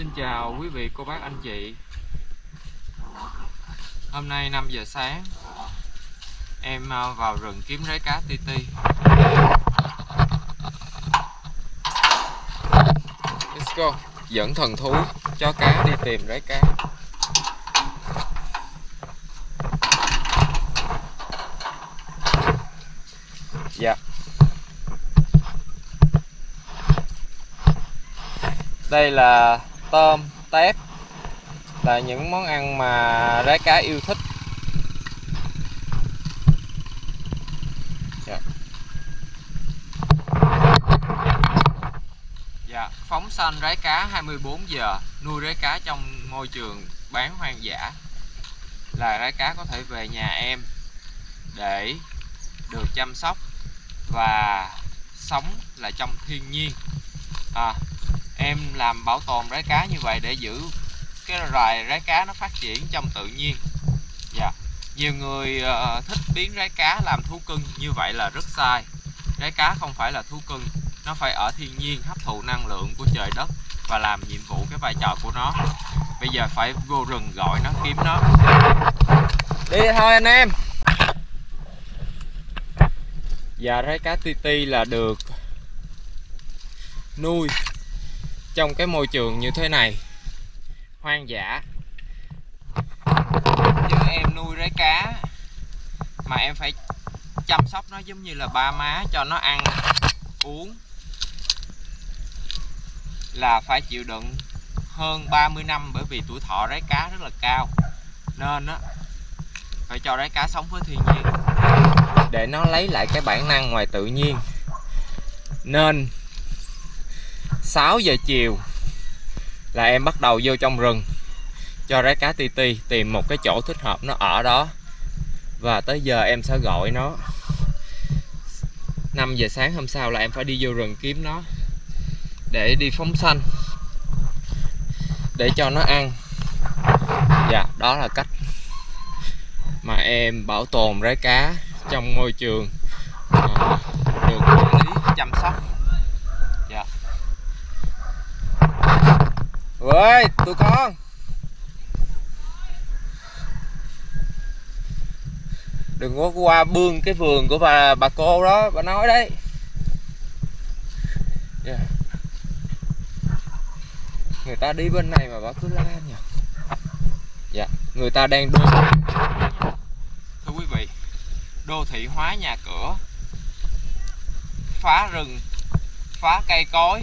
Xin chào quý vị, cô bác, anh chị. Hôm nay 5 giờ sáng Em à, vào rừng kiếm rái cá ti ti. Let's go. Dẫn thần thú cho cá đi tìm rái cá. Dạ. Đây là tôm, tép Là những món ăn mà rái cá yêu thích. Dạ. Dạ, phóng sanh rái cá 24 giờ Nuôi rái cá trong môi trường bán hoang dã Là rái cá có thể về nhà em Để được chăm sóc Và sống là trong thiên nhiên. À, em làm bảo tồn rái cá như vậy để giữ cái loài rái cá nó phát triển trong tự nhiên. Dạ. Nhiều người uh, thích biến rái cá làm thú cưng như vậy là rất sai. Rái cá không phải là thú cưng nó phải ở thiên nhiên hấp thụ năng lượng của trời đất và làm nhiệm vụ cái vai trò của nó. Bây giờ phải vô rừng gọi nó kiếm nó. Đi thôi anh em. Và rái cá ti ti là được. Nuôi trong cái môi trường như thế này. Hoang dã. Như em nuôi rái cá, mà em phải chăm sóc nó giống như là ba má cho nó ăn, uống. Là phải chịu đựng hơn 30 năm bởi vì tuổi thọ rái cá rất là cao. Nên á, phải cho rái cá sống với thiên nhiên. Để nó lấy lại cái bản năng ngoài tự nhiên. Nên 6 giờ chiều là em bắt đầu vô trong rừng cho rái cá ti ti tìm một cái chỗ thích hợp nó ở đó. Và tới giờ em sẽ gọi nó. 5 giờ sáng hôm sau là em phải đi vô rừng kiếm nó để đi phóng sanh để cho nó ăn. Dạ đó là cách mà em bảo tồn rái cá trong môi trường à, được quản lý chăm sóc dạ ơi tụi con đừng có qua bương cái vườn của bà bà cô đó, bà nói đấy. Yeah. người ta đi bên này mà bà cứ la nhỉ. Dạ người ta đang đô thưa quý vị, đô thị hóa nhà cửa. Phá rừng, phá cây cối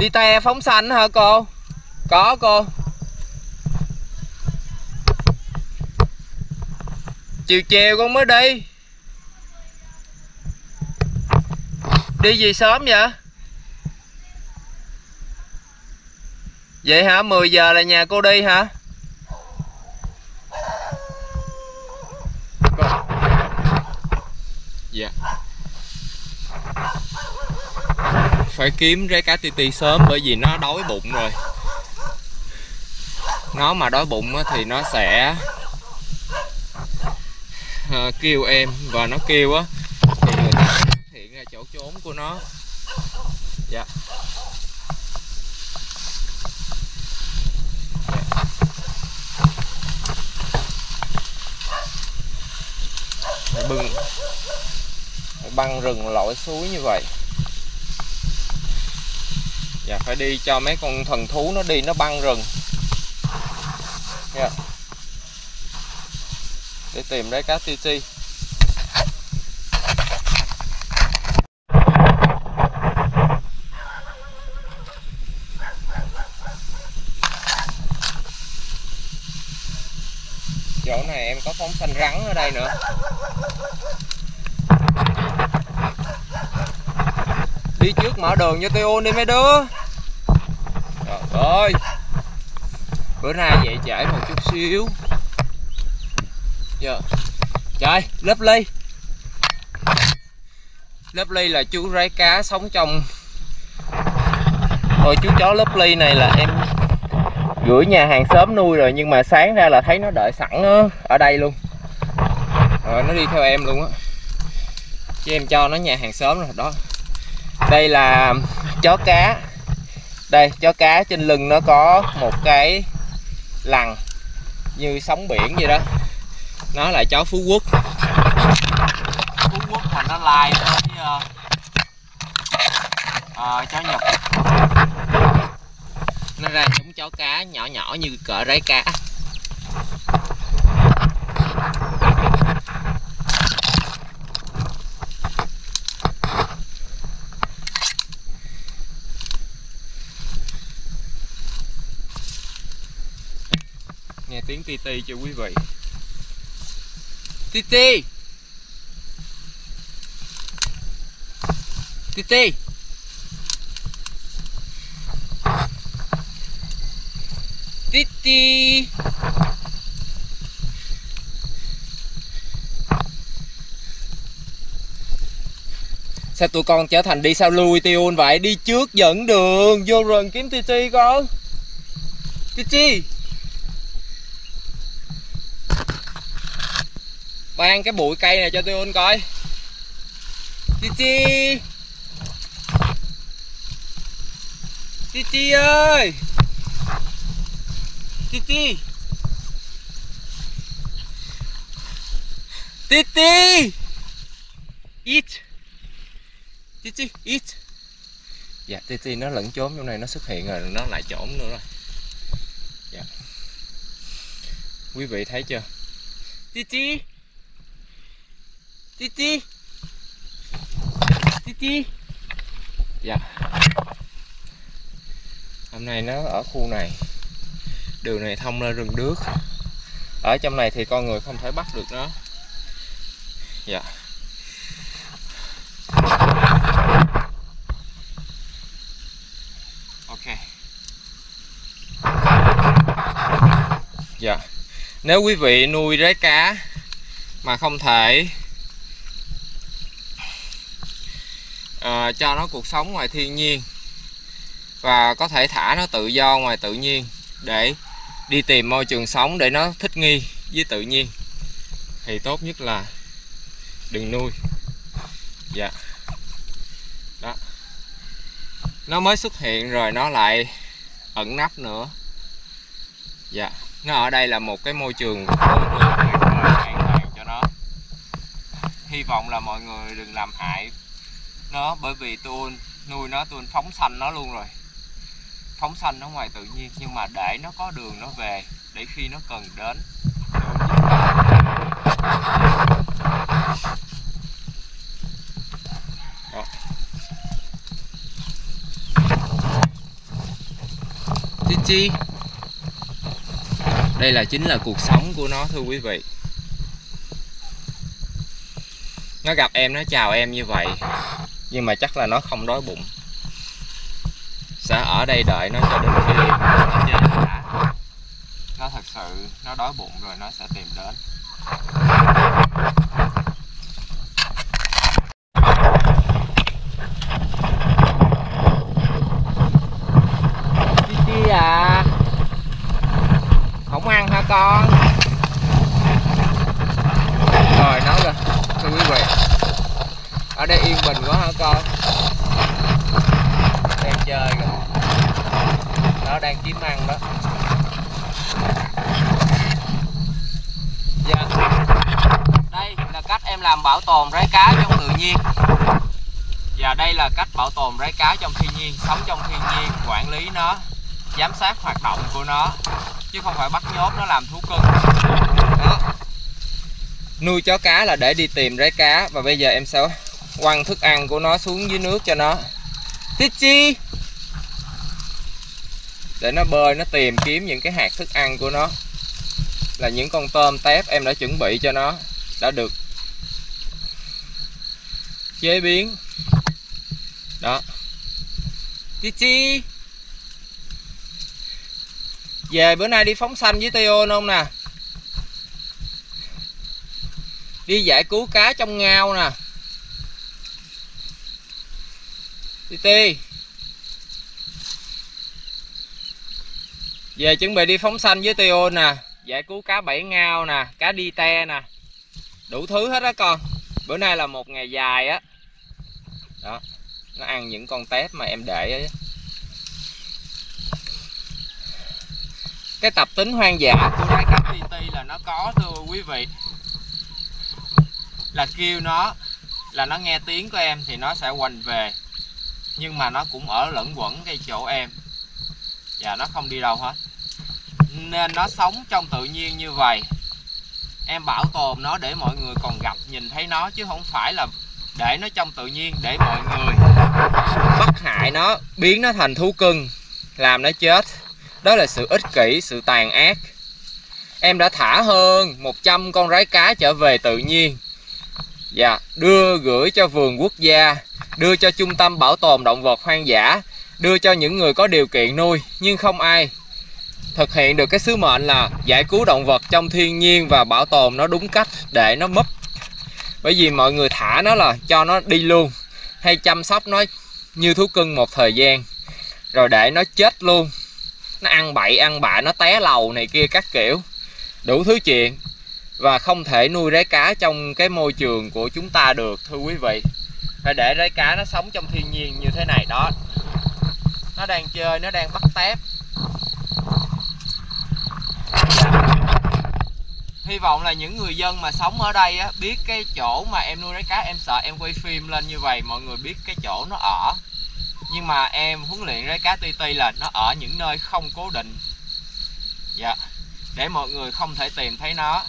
đi te phóng xanh hả cô? Có cô. Chiều chiều con mới đi. Đi gì sớm vậy? Vậy hả? 10 giờ là nhà cô đi hả? Dạ. Phải kiếm rái cá ti ti sớm bởi vì nó đói bụng rồi. Nó mà đói bụng thì nó sẽ ờ, kêu em và nó kêu á thì người ta phát hiện ra chỗ trốn của nó. Dạ. Bưng băng rừng lội suối như vậy dạ phải đi cho mấy con thần thú nó đi, nó băng rừng. Yeah. để tìm đấy cá ti ti chỗ này em có phóng xanh rắn ở đây nữa. Đi trước, mở đường cho tiêu đi mấy đứa. Trời ơi bữa nay dậy trễ một chút xíu. Giờ, trời, lớp ly. Lớp ly là chú rái cá sống trong. Rồi chú chó lớp ly này là em gửi nhà hàng xóm nuôi rồi, nhưng mà sáng ra là thấy nó đợi sẵn ở đây luôn. Rồi, nó đi theo em luôn á. Chứ em cho nó nhà hàng xóm rồi, đó đây là chó cá. Đây chó cá trên lưng nó có một cái lằn như sóng biển vậy đó. Nó là chó phú quốc. Phú quốc mà nó lai với uh, ờ, uh, ờ, chó nhật. Nó ra giống chó cá nhỏ nhỏ như cỡ rái cá. Tiếng ti ti cho quý vị. Ti ti ti ti ti ti sao tụi con trở thành đi sao lui tiêu vậy? Đi trước dẫn đường, vô rừng kiếm ti ti con. Ti ti ban cái bụi cây này cho tôi ôn coi. Chi chi. Chi chi ơi. Chi chi. Ti ti eat. Ti ti eat. Dạ ti ti nó lẫn trốn trong này, nó xuất hiện rồi, nó lại trốn nữa rồi. Dạ. Quý vị thấy chưa? Ti ti Titi. Titi. Dạ. Hôm nay nó ở khu này. Đường này thông lên rừng đước. Ở trong này thì con người không thể bắt được nó. Dạ. Ok. Dạ. Nếu quý vị nuôi rái cá mà không thể à, cho nó cuộc sống ngoài thiên nhiên. Và có thể thả nó tự do ngoài tự nhiên để đi tìm môi trường sống để nó thích nghi với tự nhiên. Thì tốt nhất là đừng nuôi. Dạ. Đó. Nó mới xuất hiện rồi nó lại ẩn nấp nữa. Dạ. Nó ở đây là một cái môi trường cho nó. Hy vọng là mọi người đừng làm hại nó bởi vì tôi nuôi nó, tôi phóng xanh nó luôn rồi. Phóng xanh nó ngoài tự nhiên, nhưng mà để nó có đường nó về, để khi nó cần đến Chi chi? Đây là chính là cuộc sống của nó, thưa quý vị. Nó gặp em, nó chào em như vậy nhưng mà chắc là nó không đói bụng. Sẽ ở đây đợi nó cho đến khi nó chơi đã nó thật sự nó đói bụng rồi nó sẽ tìm đến. Chi chi à? Không ăn hả con? Rồi nói rồi thưa quý vị ở đây yên bình quá hả con? Đang chơi kìa. Nó đang kiếm ăn đó. Dạ. Đây là cách em làm bảo tồn rái cá trong tự nhiên. Và đây là cách bảo tồn rái cá trong thiên nhiên, sống trong thiên nhiên, quản lý nó, giám sát hoạt động của nó, chứ không phải bắt nhốt nó làm thú cưng. Đó. Nuôi chó cá là để đi tìm rái cá. Và bây giờ em sẽ quăng thức ăn của nó xuống dưới nước cho nó. Tichi để nó bơi, nó tìm kiếm những cái hạt thức ăn của nó. Là những con tôm tép em đã chuẩn bị cho nó, đã được chế biến. Đó. Tichi về bữa nay đi phóng xanh với Tio không nè? Đi giải cứu cá trong ngao nè. Ti ti về chuẩn bị đi phóng xanh với Tio nè, giải cứu cá bảy ngao nè, cá đi te nè. Đủ thứ hết đó con. Bữa nay là một ngày dài á. Đó, nó ăn những con tép mà em để ấy. cái tập tính hoang dã của loài cá ti ti là nó có thưa quý vị. Là kêu nó, là nó nghe tiếng của em thì nó sẽ quành về nhưng mà nó cũng ở lẫn quẩn cái chỗ em. Và nó không đi đâu hết. Nên nó sống trong tự nhiên như vậy. Em bảo tồn nó để mọi người còn gặp, nhìn thấy nó, chứ không phải là để nó trong tự nhiên, để mọi người bắt hại nó, biến nó thành thú cưng, làm nó chết. Đó là sự ích kỷ, sự tàn ác. Em đã thả hơn 100 con rái cá trở về tự nhiên và đưa gửi cho vườn quốc gia đưa cho trung tâm bảo tồn động vật hoang dã, đưa cho những người có điều kiện nuôi, nhưng không ai thực hiện được cái sứ mệnh là giải cứu động vật trong thiên nhiên và bảo tồn nó đúng cách để nó mất. Bởi vì mọi người thả nó là cho nó đi luôn, hay chăm sóc nó như thú cưng một thời gian, rồi để nó chết luôn. Nó ăn bậy, ăn bạ, nó té lầu này kia các kiểu. Đủ thứ chuyện, và không thể nuôi rái cá trong cái môi trường của chúng ta được, thưa quý vị phải để rái cá nó sống trong thiên nhiên như thế này đó. Nó đang chơi nó đang bắt tép. Hy vọng là những người dân mà sống ở đây á, biết cái chỗ mà em nuôi rái cá em sợ em quay phim lên như vậy mọi người biết cái chỗ nó ở. Nhưng mà em huấn luyện rái cá ti ti là nó ở những nơi không cố định. Dạ để mọi người không thể tìm thấy nó.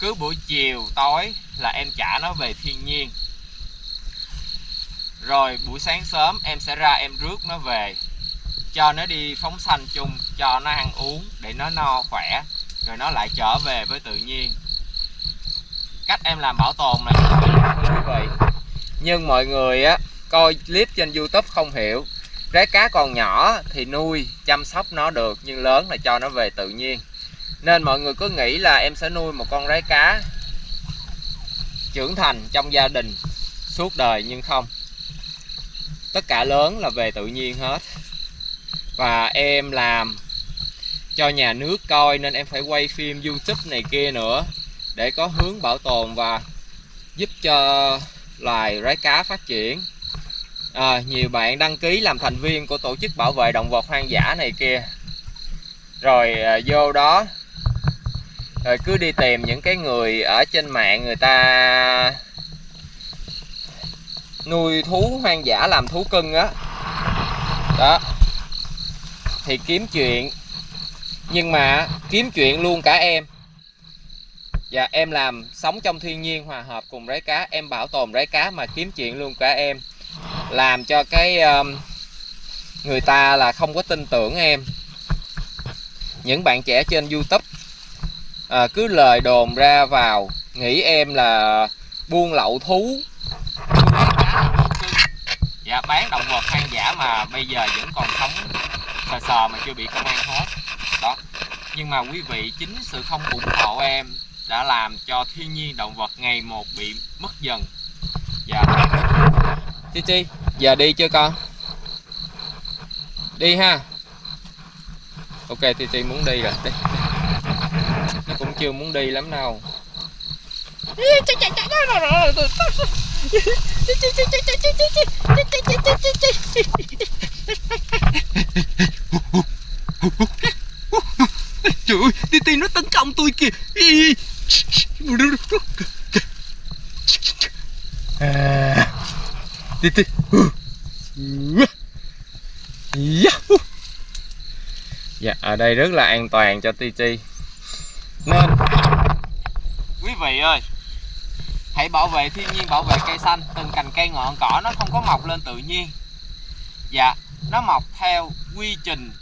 Cứ buổi chiều tối là em trả nó về thiên nhiên rồi, buổi sáng sớm em sẽ ra em rước nó về. Cho nó đi phóng sanh chung, cho nó ăn uống để nó no khỏe, rồi nó lại trở về với tự nhiên. Cách em làm bảo tồn này quý vị. Nhưng mọi người á, coi clip trên youtube không hiểu. Rái cá còn nhỏ thì nuôi, chăm sóc nó được, nhưng lớn là cho nó về tự nhiên. Nên mọi người cứ nghĩ là em sẽ nuôi một con rái cá trưởng thành trong gia đình suốt đời, nhưng không tất cả lớn là về tự nhiên hết. Và em làm cho nhà nước coi nên em phải quay phim youtube này kia nữa để có hướng bảo tồn và giúp cho loài rái cá phát triển. À, nhiều bạn đăng ký làm thành viên của tổ chức bảo vệ động vật hoang dã này kia. Rồi à, vô đó rồi cứ đi tìm những cái người ở trên mạng người ta nuôi thú hoang dã làm thú cưng á. Đó. đó thì kiếm chuyện. Nhưng mà kiếm chuyện luôn cả em. Và em làm sống trong thiên nhiên hòa hợp cùng rái cá. Em bảo tồn rái cá mà kiếm chuyện luôn cả em. Làm cho cái um, người ta là không có tin tưởng em. Những bạn trẻ trên youtube à, cứ lời đồn ra vào nghĩ em là buôn lậu thú dạ bán động vật hoang dã mà bây giờ vẫn còn sống sờ sờ mà chưa bị công an hết đó nhưng mà quý vị chính sự không ủng hộ em đã làm cho thiên nhiên động vật ngày một bị mất dần dạ chi chi giờ đi chưa con đi ha ok chi chi muốn đi rồi đi, nó cũng chưa muốn đi lắm đâu Trời ơi, Ti nó tấn công tôi kìa à, Ti Ti Dạ, ở đây rất là an toàn cho Ti Ti Nên Quý vị ơi Hãy bảo vệ thiên nhiên, bảo vệ cây xanh Từng cành cây ngọn cỏ nó không có mọc lên tự nhiên. Dạ, nó mọc theo quy trình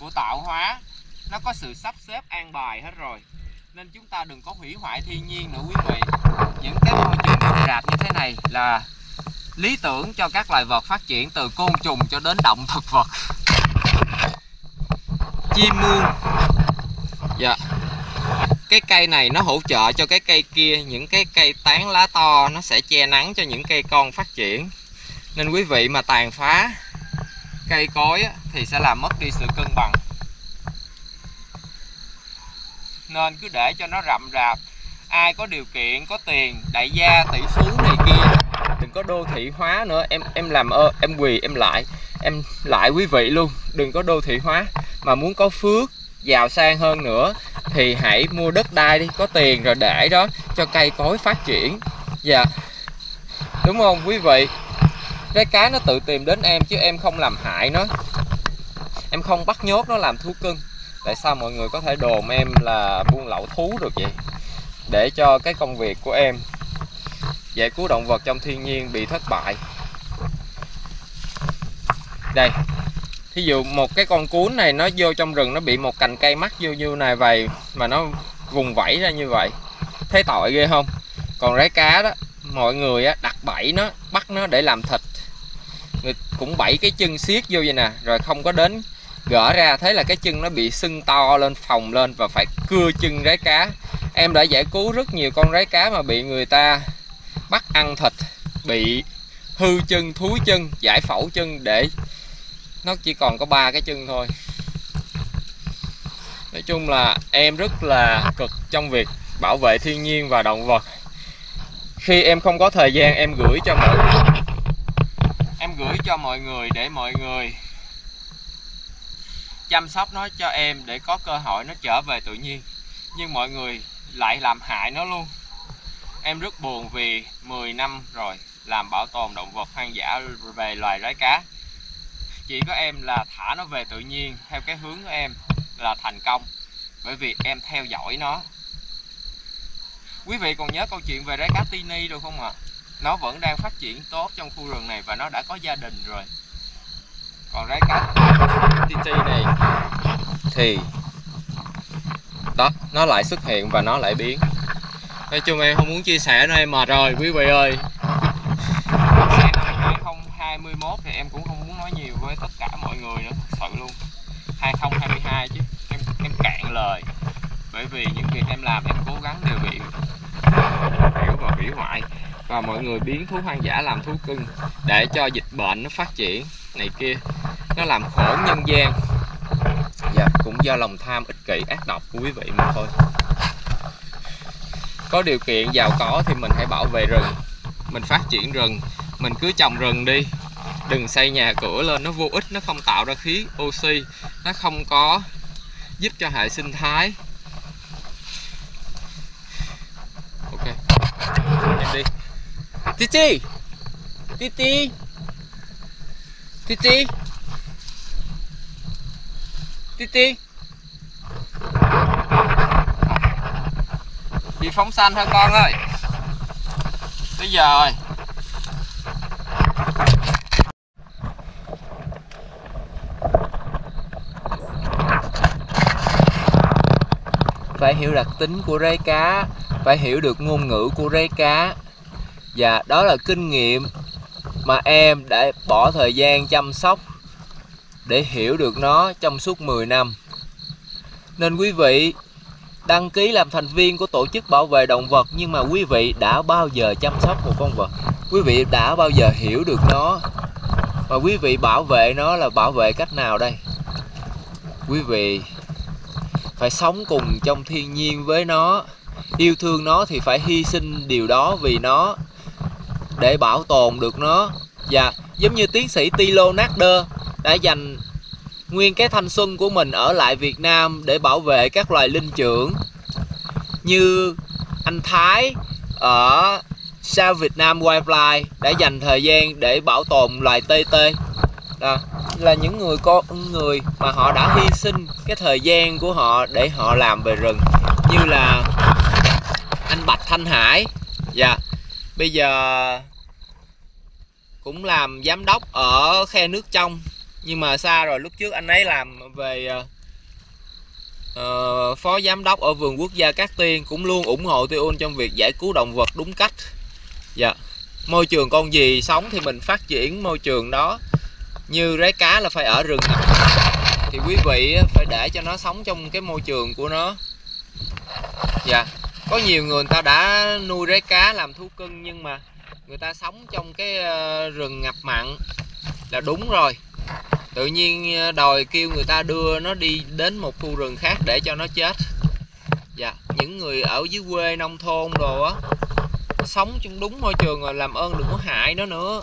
của tạo hóa. Nó có sự sắp xếp an bài hết rồi. Nên chúng ta đừng có hủy hoại thiên nhiên nữa quý vị. Những cái môi trường rậm rạp như thế này là lý tưởng cho các loài vật phát triển từ côn trùng cho đến động thực vật. Chim muông. Dạ cái cây này nó hỗ trợ cho cái cây kia, những cái cây tán lá to nó sẽ che nắng cho những cây con phát triển. Nên quý vị mà tàn phá cây cối thì sẽ làm mất đi sự cân bằng. Nên cứ để cho nó rậm rạp. Ai có điều kiện, có tiền, đại gia, tỷ phú này kia, đừng có đô thị hóa nữa. Em em làm ơ, em quỳ, em lại em lại quý vị luôn. Đừng có đô thị hóa. Mà muốn có phước giàu sang hơn nữa, thì hãy mua đất đai đi, có tiền rồi để đó cho cây cối phát triển. Dạ. Đúng không, quý vị? Cái cá nó tự tìm đến em chứ em không làm hại nó. Em không bắt nhốt nó làm thú cưng. Tại sao mọi người có thể đồn em là buôn lậu thú được vậy? Để cho cái công việc của em giải cứu động vật trong thiên nhiên bị thất bại. Đây ví dụ một cái con cuốn này nó vô trong rừng nó bị một cành cây mắc vô như này vậy mà nó vùng vẫy ra như vậy thấy tội ghê không? Còn rái cá đó mọi người á, đặt bẫy nó bắt nó để làm thịt. Người cũng bẫy cái chân xiết vô vậy nè rồi không có đến gỡ ra thấy là cái chân nó bị sưng to lên phồng lên và phải cưa chân rái cá. Em đã giải cứu rất nhiều con rái cá mà bị người ta bắt ăn thịt bị hư chân thúi chân giải phẫu chân để nó chỉ còn có ba cái chân thôi. Nói chung là em rất là cực trong việc bảo vệ thiên nhiên và động vật. Khi em không có thời gian, em gửi cho mọi người. Em gửi cho mọi người để mọi người chăm sóc nó, cho em để có cơ hội nó trở về tự nhiên. Nhưng mọi người lại làm hại nó luôn. Em rất buồn vì 10 năm rồi làm bảo tồn động vật hoang dã về loài rái cá chỉ có em là thả nó về tự nhiên, theo cái hướng của em là thành công. Bởi vì em theo dõi nó. Quý vị còn nhớ câu chuyện về rái cá tini được không ạ? À? nó vẫn đang phát triển tốt trong khu rừng này và nó đã có gia đình rồi. Còn rái cá titi này thì đó, nó lại xuất hiện và nó lại biến. Nói chung em không muốn chia sẻ nữa em mệt rồi, quý vị ơi. Không 2021 thì em cũng không muốn nói nhiều với tất cả mọi người nữa, thật sự luôn. 2022 chứ, em em cạn lời. Bởi vì những việc em làm em cố gắng đều bị hiểu và hủy hoại. Và mọi người biến thú hoang dã làm thú cưng để cho dịch bệnh nó phát triển. Này kia, nó làm khổ nhân gian. Và cũng do lòng tham ích kỷ ác độc của quý vị mà thôi. Có điều kiện giàu có thì mình hãy bảo vệ rừng. Mình phát triển rừng. Mình cứ trồng rừng đi đừng xây nhà cửa lên, nó vô ích, nó không tạo ra khí oxy. Nó không có giúp cho hệ sinh thái. Ok, em đi. Titi! Titi! Titi! Titi! Đi phóng xanh thôi con ơi. Bây giờ rồi. Phải hiểu đặc tính của rái cá, phải hiểu được ngôn ngữ của rái cá. Và đó là kinh nghiệm mà em đã bỏ thời gian chăm sóc để hiểu được nó trong suốt 10 năm. Nên quý vị đăng ký làm thành viên của tổ chức bảo vệ động vật, nhưng mà quý vị đã bao giờ chăm sóc một con vật? Quý vị đã bao giờ hiểu được nó? Và quý vị bảo vệ nó là bảo vệ cách nào đây? Quý vị phải sống cùng trong thiên nhiên với nó. Yêu thương nó thì phải hy sinh điều đó vì nó, để bảo tồn được nó. Và giống như tiến sĩ Tilo Nader đã dành nguyên cái thanh xuân của mình ở lại Việt Nam để bảo vệ các loài linh trưởng, như anh Thái ở sao Việt Nam Wildlife đã dành thời gian để bảo tồn loài tê tê là là những người con người mà họ đã hy sinh cái thời gian của họ để họ làm về rừng. Như là anh Bạch Thanh Hải. Dạ. Yeah. bây giờ cũng làm giám đốc ở khe nước trong. Nhưng mà xa rồi lúc trước anh ấy làm về uh, phó giám đốc ở vườn quốc gia Cát Tiên cũng luôn ủng hộ Tiêu trong việc giải cứu động vật đúng cách. Dạ. Môi trường con gì sống thì mình phát triển môi trường đó như rái cá là phải ở rừng thì quý vị phải để cho nó sống trong cái môi trường của nó. Dạ có nhiều người, người ta đã nuôi rái cá làm thú cưng nhưng mà người ta sống trong cái ờ, rừng ngập mặn là đúng rồi. Tự nhiên ờ, đòi kêu người ta đưa nó đi đến một khu rừng khác để cho nó chết. Dạ những người ở dưới quê nông thôn đồ á sống trong đúng môi trường rồi làm ơn đừng có hại nó nữa.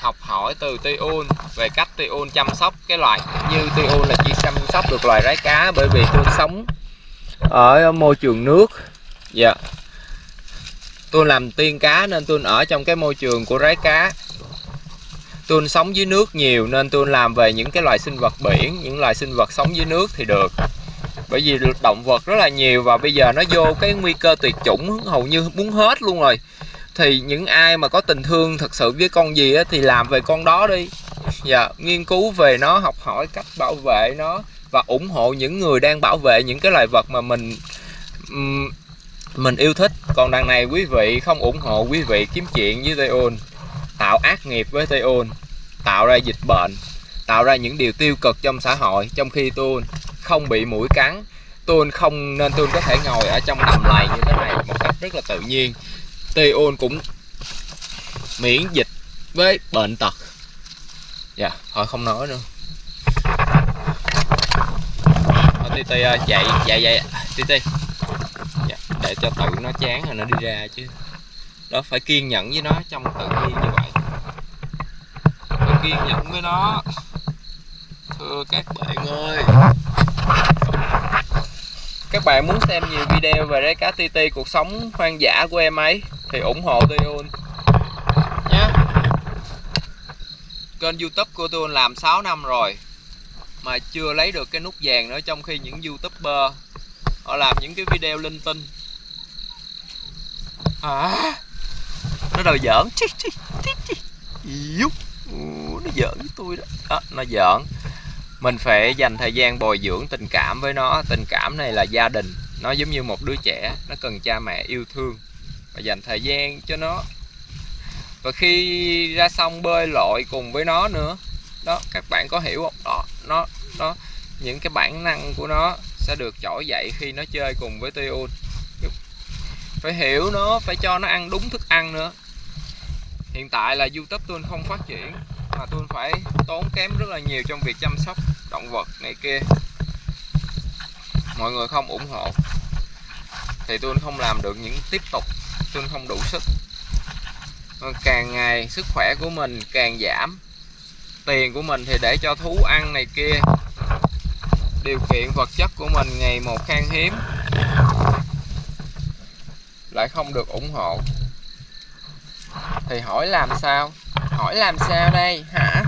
Học hỏi từ Tiun về cách Tiun chăm sóc cái loài. Như Tiun là chỉ chăm sóc được loài rái cá bởi vì tôi sống ở môi trường nước. Dạ. Tôi làm tiên cá nên tôi ở trong cái môi trường của rái cá. Tôi sống dưới nước nhiều nên tôi làm về những cái loài sinh vật biển, những loài sinh vật sống dưới nước thì được. Bởi vì động vật rất là nhiều và bây giờ nó vô cái nguy cơ tuyệt chủng hầu như muốn hết luôn rồi thì những ai mà có tình thương thật sự với con gì á, thì làm về con đó đi. Dạ nghiên cứu về nó học hỏi cách bảo vệ nó và ủng hộ những người đang bảo vệ những cái loài vật mà mình mình yêu thích. Còn đằng này quý vị không ủng hộ quý vị kiếm chuyện với Teon tạo ác nghiệp với Teon tạo ra dịch bệnh. Tạo ra những điều tiêu cực trong xã hội trong khi tôi không bị mũi cắn. Tôi không nên tôi có thể ngồi ở trong đầm lầy như thế này một cách rất là tự nhiên. Teon cũng miễn dịch với bệnh tật. Dạ thôi không nói nữa. Thôi ti ti ơi chạy chạy chạy. Ti ti. Dạ, để cho tự nó chán rồi nó đi ra chứ. Đó phải kiên nhẫn với nó trong tự nhiên như vậy. Phải kiên nhẫn với nó. Thưa các bạn ơi các bạn muốn xem nhiều video về rái cá TT cuộc sống hoang dã của em ấy thì ủng hộ Tuyun nhé kênh youtube của tôi làm 6 năm rồi mà chưa lấy được cái nút vàng nữa trong khi những youtuber họ làm những cái video linh tinh. À, nó đòi giỡn. Nó giỡn với tôi đó. À, nó giỡn mình phải dành thời gian bồi dưỡng tình cảm với nó. Tình cảm này là gia đình. Nó giống như một đứa trẻ. Nó cần cha mẹ yêu thương. Và dành thời gian cho nó. Và khi ra sông bơi lội cùng với nó nữa. Đó, các bạn có hiểu không? Đó, nó nó, những cái bản năng của nó sẽ được trỗi dậy khi nó chơi cùng với Tuyun phải hiểu nó, phải cho nó ăn đúng thức ăn nữa. Hiện tại là youtube tôi không phát triển mà tôi phải tốn kém rất là nhiều trong việc chăm sóc động vật này kia. Mọi người không ủng hộ, thì tôi không làm được những tiếp tục, tôi không đủ sức. Càng ngày sức khỏe của mình càng giảm, tiền của mình thì để cho thú ăn này kia. Điều kiện vật chất của mình ngày một khan hiếm, lại không được ủng hộ thì hỏi làm sao? Hỏi làm sao đây? Hả?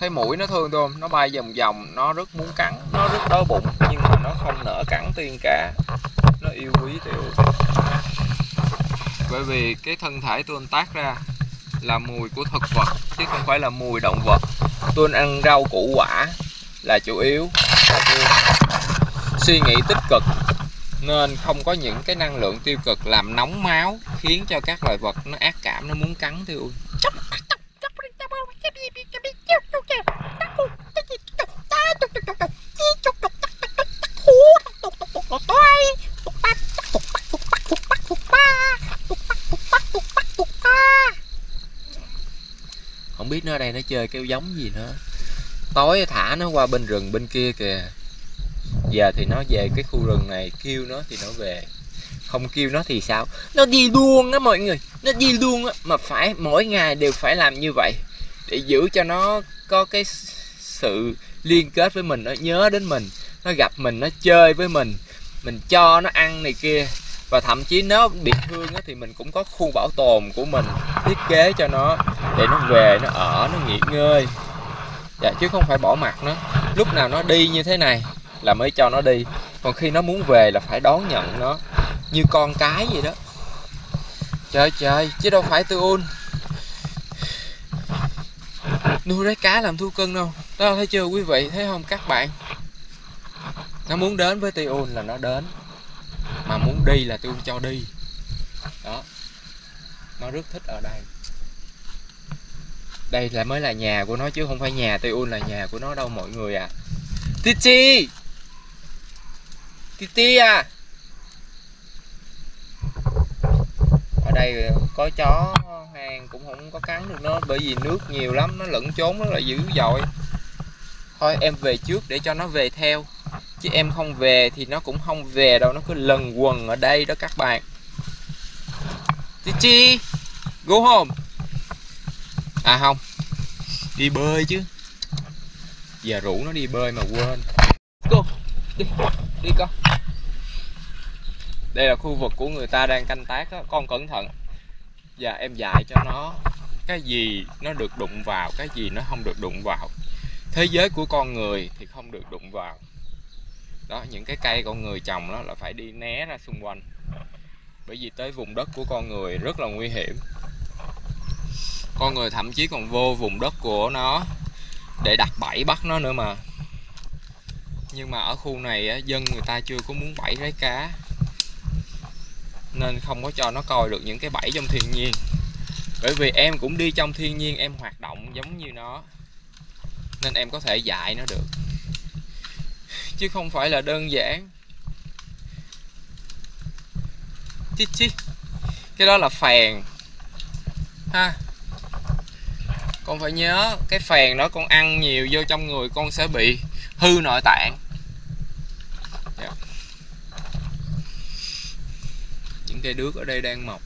Thấy mũi nó thương tôi không? Nó bay vòng vòng, nó rất muốn cắn, nó rất đói bụng, nhưng mà nó không nỡ cắn tiên cá nó yêu quý tiêu bởi vì cái thân thể tôi tác ra là mùi của thực vật, chứ không phải là mùi động vật. Tôi ăn rau củ quả là chủ yếu. Là tôi suy nghĩ tích cực nên không có những cái năng lượng tiêu cực làm nóng máu khiến cho các loài vật nó ác cảm nó muốn cắn tôi không biết nó ở đây nó chơi kêu giống gì nữa tối thả nó qua bên rừng bên kia kìa giờ thì nó về cái khu rừng này kêu nó thì nó về. Không kêu nó thì sao? Nó đi luôn á mọi người nó đi luôn á. Mà phải mỗi ngày đều phải làm như vậy để giữ cho nó có cái sự liên kết với mình nó nhớ đến mình nó gặp mình nó chơi với mình mình cho nó ăn này kia. Và thậm chí nó bị thương á, thì mình cũng có khu bảo tồn của mình thiết kế cho nó để nó về nó ở nó nghỉ ngơi. Dạ chứ không phải bỏ mặt nó lúc nào nó đi như thế này là mới cho nó đi. Còn khi nó muốn về là phải đón nhận nó như con cái vậy đó. Trời trời, chứ đâu phải tôi ôn nuôi rái cá làm thu cưng đâu. Đó, thấy chưa, quý vị, thấy không, các bạn? Nó muốn đến với Tiun là nó đến. Mà muốn đi là tôi cho đi. Đó. Nó rất thích ở đây. Đây là mới là nhà của nó chứ không phải nhà Tiun là nhà của nó đâu, mọi người à Titi Titi à. Ở đây có chó hàng cũng không có cắn được nó bởi vì nước nhiều lắm nó lẫn trốn rất là dữ dội. Thôi em về trước để cho nó về theo. Chứ em không về thì nó cũng không về đâu nó cứ lần quần ở đây đó các bạn. Titi, Go home. À không. Đi bơi chứ. Giờ rủ nó đi bơi mà quên. Go. Đi Đi con. Đây là khu vực của người ta đang canh tác đó. Con cẩn thận. Và em dạy cho nó Cái gì nó được đụng vào, Cái gì nó không được đụng vào. Thế giới của con người thì không được đụng vào. Đó, những cái cây con người trồng đó là phải đi né ra xung quanh. Bởi vì tới vùng đất của con người rất là nguy hiểm. Con người thậm chí còn vô vùng đất của nó để đặt bẫy bắt nó nữa mà nhưng mà ở khu này dân người ta chưa có muốn bẫy lấy cá. Nên không có cho nó coi được những cái bẫy trong thiên nhiên. Bởi vì em cũng đi trong thiên nhiên, em hoạt động giống như nó. Nên em có thể dạy nó được. Chứ không phải là đơn giản. Chi chi cái đó là phèn. Ha. Con phải nhớ, cái phèn đó con ăn nhiều vô trong người con sẽ bị hư nội tạng yeah. Dạ những cây đước ở đây đang mọc.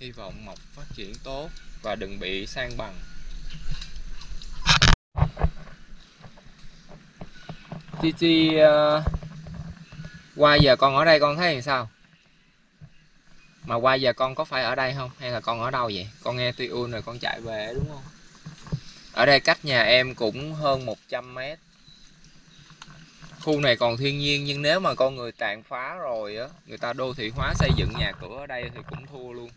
Hy vọng mọc phát triển tốt và đừng bị sang bằng. Chi chi uh, qua giờ con ở đây con thấy làm sao? Mà qua giờ con có phải ở đây không? Hay là con ở đâu vậy? Con nghe tiêu rồi con chạy về đúng không? Ở đây cách nhà em cũng hơn 100 mét khu này còn thiên nhiên nhưng nếu mà con người tàn phá rồi á người ta đô thị hóa xây dựng nhà cửa ở đây thì cũng thua luôn.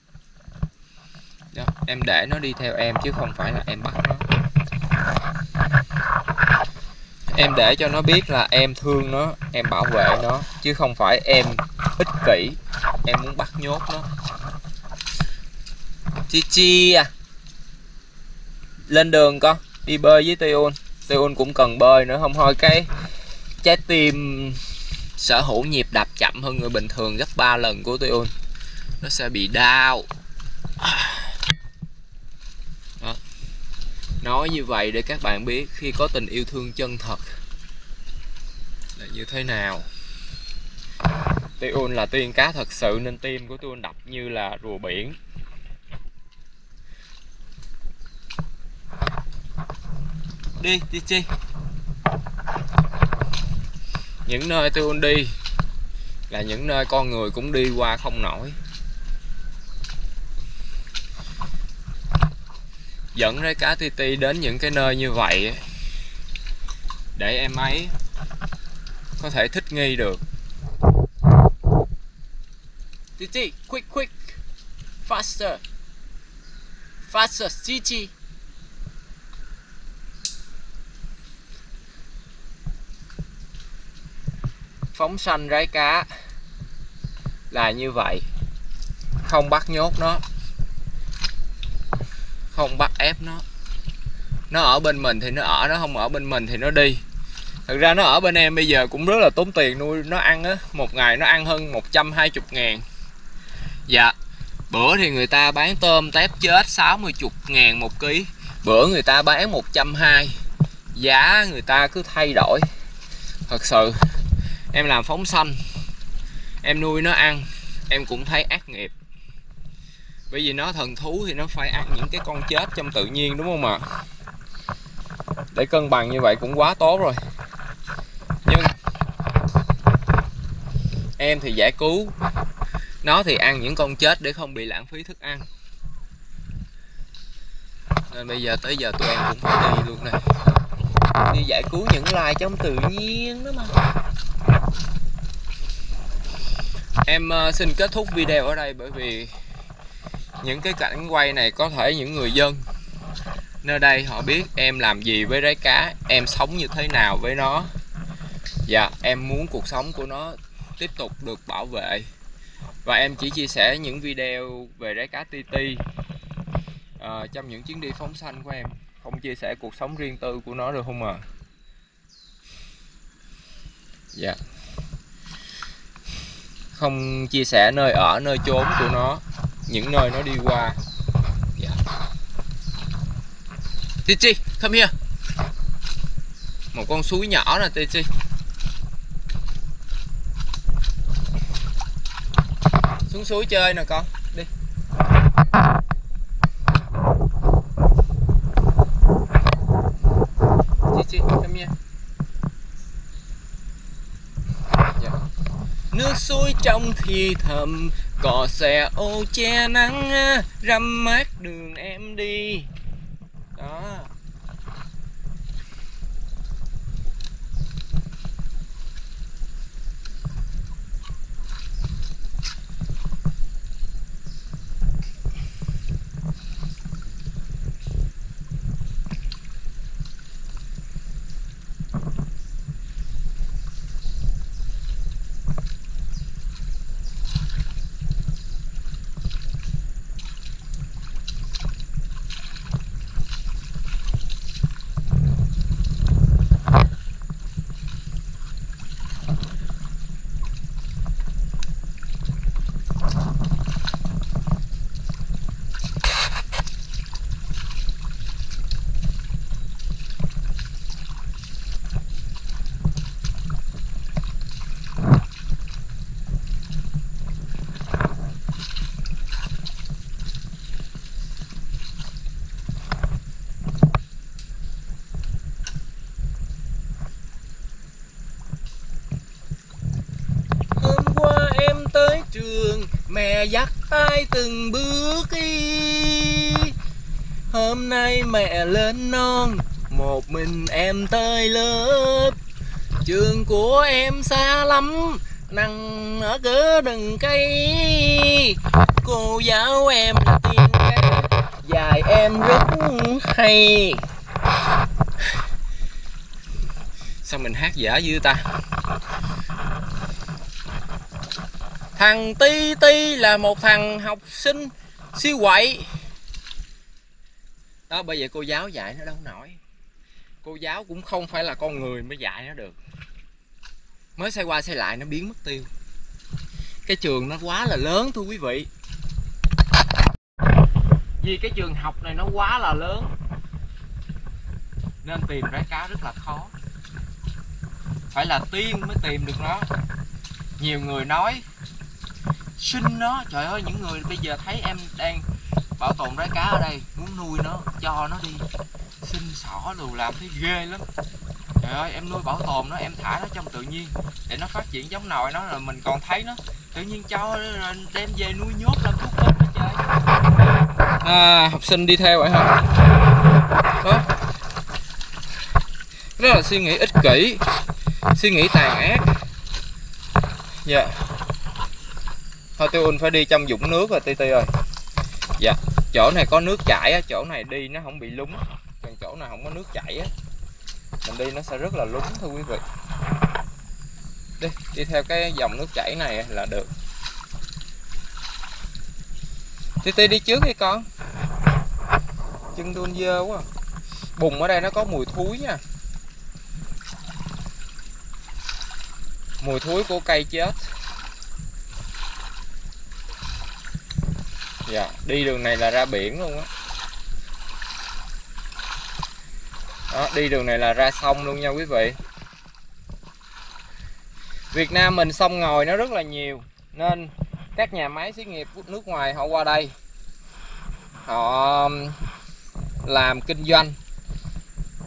Đó, em để nó đi theo em chứ không phải là em bắt nó. Em để cho nó biết là em thương nó em bảo vệ nó chứ không phải em ích kỷ em muốn bắt nhốt nó. Chi chi à. Lên đường con đi bơi với Tiun Tiun cũng cần bơi nữa không thôi cái trái tim sở hữu nhịp đập chậm hơn người bình thường gấp 3 lần của Tiun nó sẽ bị đau. Đó. nói như vậy để các bạn biết khi có tình yêu thương chân thật là như thế nào. Tiun là tiên cá thật sự nên tim của Tiun đập như là rùa biển. Đi đi chi? Những nơi tôi đi là những nơi con người cũng đi qua không nổi. Dẫn rái cá ti ti đến những cái nơi như vậy để em ấy có thể thích nghi được. Titi, quick, quick, faster, faster, Titi. Phóng sanh rái cá là như vậy, không bắt nhốt nó, không bắt ép nó. Nó ở bên mình thì nó ở, nó không ở bên mình thì nó đi. Thực ra nó ở bên em bây giờ cũng rất là tốn tiền nuôi nó ăn á. Một ngày nó ăn hơn 120 ngàn. Dạ bữa thì người ta bán tôm tép chết 60 chục ngàn một ký. Bữa người ta bán 120 giá người ta cứ thay đổi. Thật sự em làm phóng xanh. Em nuôi nó ăn. Em cũng thấy ác nghiệp. Bởi vì nó thần thú thì nó phải ăn những cái con chết trong tự nhiên, đúng không ạ? Để cân bằng như vậy cũng quá tốt rồi. Nhưng em thì giải cứu. Nó thì ăn những con chết để không bị lãng phí thức ăn. Nên bây giờ tới giờ tụi em cũng phải đi luôn này đi giải cứu những loài trong tự nhiên đó mà. Em ờ, xin kết thúc video ở đây bởi vì những cái cảnh quay này có thể những người dân nơi đây họ biết em làm gì với rái cá em sống như thế nào với nó. Và em muốn cuộc sống của nó tiếp tục được bảo vệ. Và em chỉ chia sẻ những video về rái cá ti ti uh, ờ, trong những chuyến đi phóng sanh của em không chia sẻ cuộc sống riêng tư của nó được không à? Dạ. Yeah. không chia sẻ nơi ở nơi trốn của nó những nơi nó đi qua. Dạ. Yeah. Tichi, come here. Một con suối nhỏ nè Tichi xuống suối chơi nè con đi. Bossy, come dạ. Nước suối trong thì thầm cỏ xè ô che nắng Râm mát đường em đi. Đó. Từng bước đi. Hôm nay mẹ lên non, một mình em tới lớp. Trường của em xa lắm nằm ở cửa đừng cây cô giáo em là tiên ca dài em rất hay. Sao mình hát dở dữ ta? Thằng Ti Ti là một thằng học sinh siêu quậy. Đó, bây giờ cô giáo dạy nó đâu nổi. Cô giáo cũng không phải là con người mới dạy nó được. Mới xây qua xây lại nó biến mất tiêu. Cái trường nó quá là lớn, thưa quý vị. Vì cái trường học này nó quá là lớn, Nên tìm rái cá rất là khó. Phải là tiên mới tìm được nó. Nhiều người nói sinh nó trời ơi những người bây giờ thấy em đang bảo tồn rái cá ở đây muốn nuôi nó cho nó đi. Sinh sỏ lù làm thấy ghê lắm. Trời ơi em nuôi bảo tồn nó em thả nó trong tự nhiên để nó phát triển giống nòi nó rồi mình còn thấy nó. Tự nhiên cho đem về nuôi nhốt làm thú cơm nó chơi à, học sinh đi theo vậy hả? Đó rất là suy nghĩ ích kỷ suy nghĩ tàn ác. Dạ. yeah thôi tiêu un phải đi trong dũng nước rồi, ti ti ơi. Dạ chỗ này có nước chảy á, chỗ này đi nó không bị lúng. Còn chỗ này không có nước chảy á, mình đi nó sẽ rất là lúng, thưa quý vị. Đi đi theo cái dòng nước chảy này là được. Ti ti đi trước đi con. Chân tôi dơ quá. Bùn ở đây nó có mùi thúi nha. Mùi thúi của cây chết. Dạ đi đường này là ra biển luôn á. Đó. đi đường này là ra sông luôn nha quý vị. Việt Nam mình sông ngòi nó rất là nhiều, nên các nhà máy xí nghiệp nước ngoài họ qua đây, họ làm kinh doanh,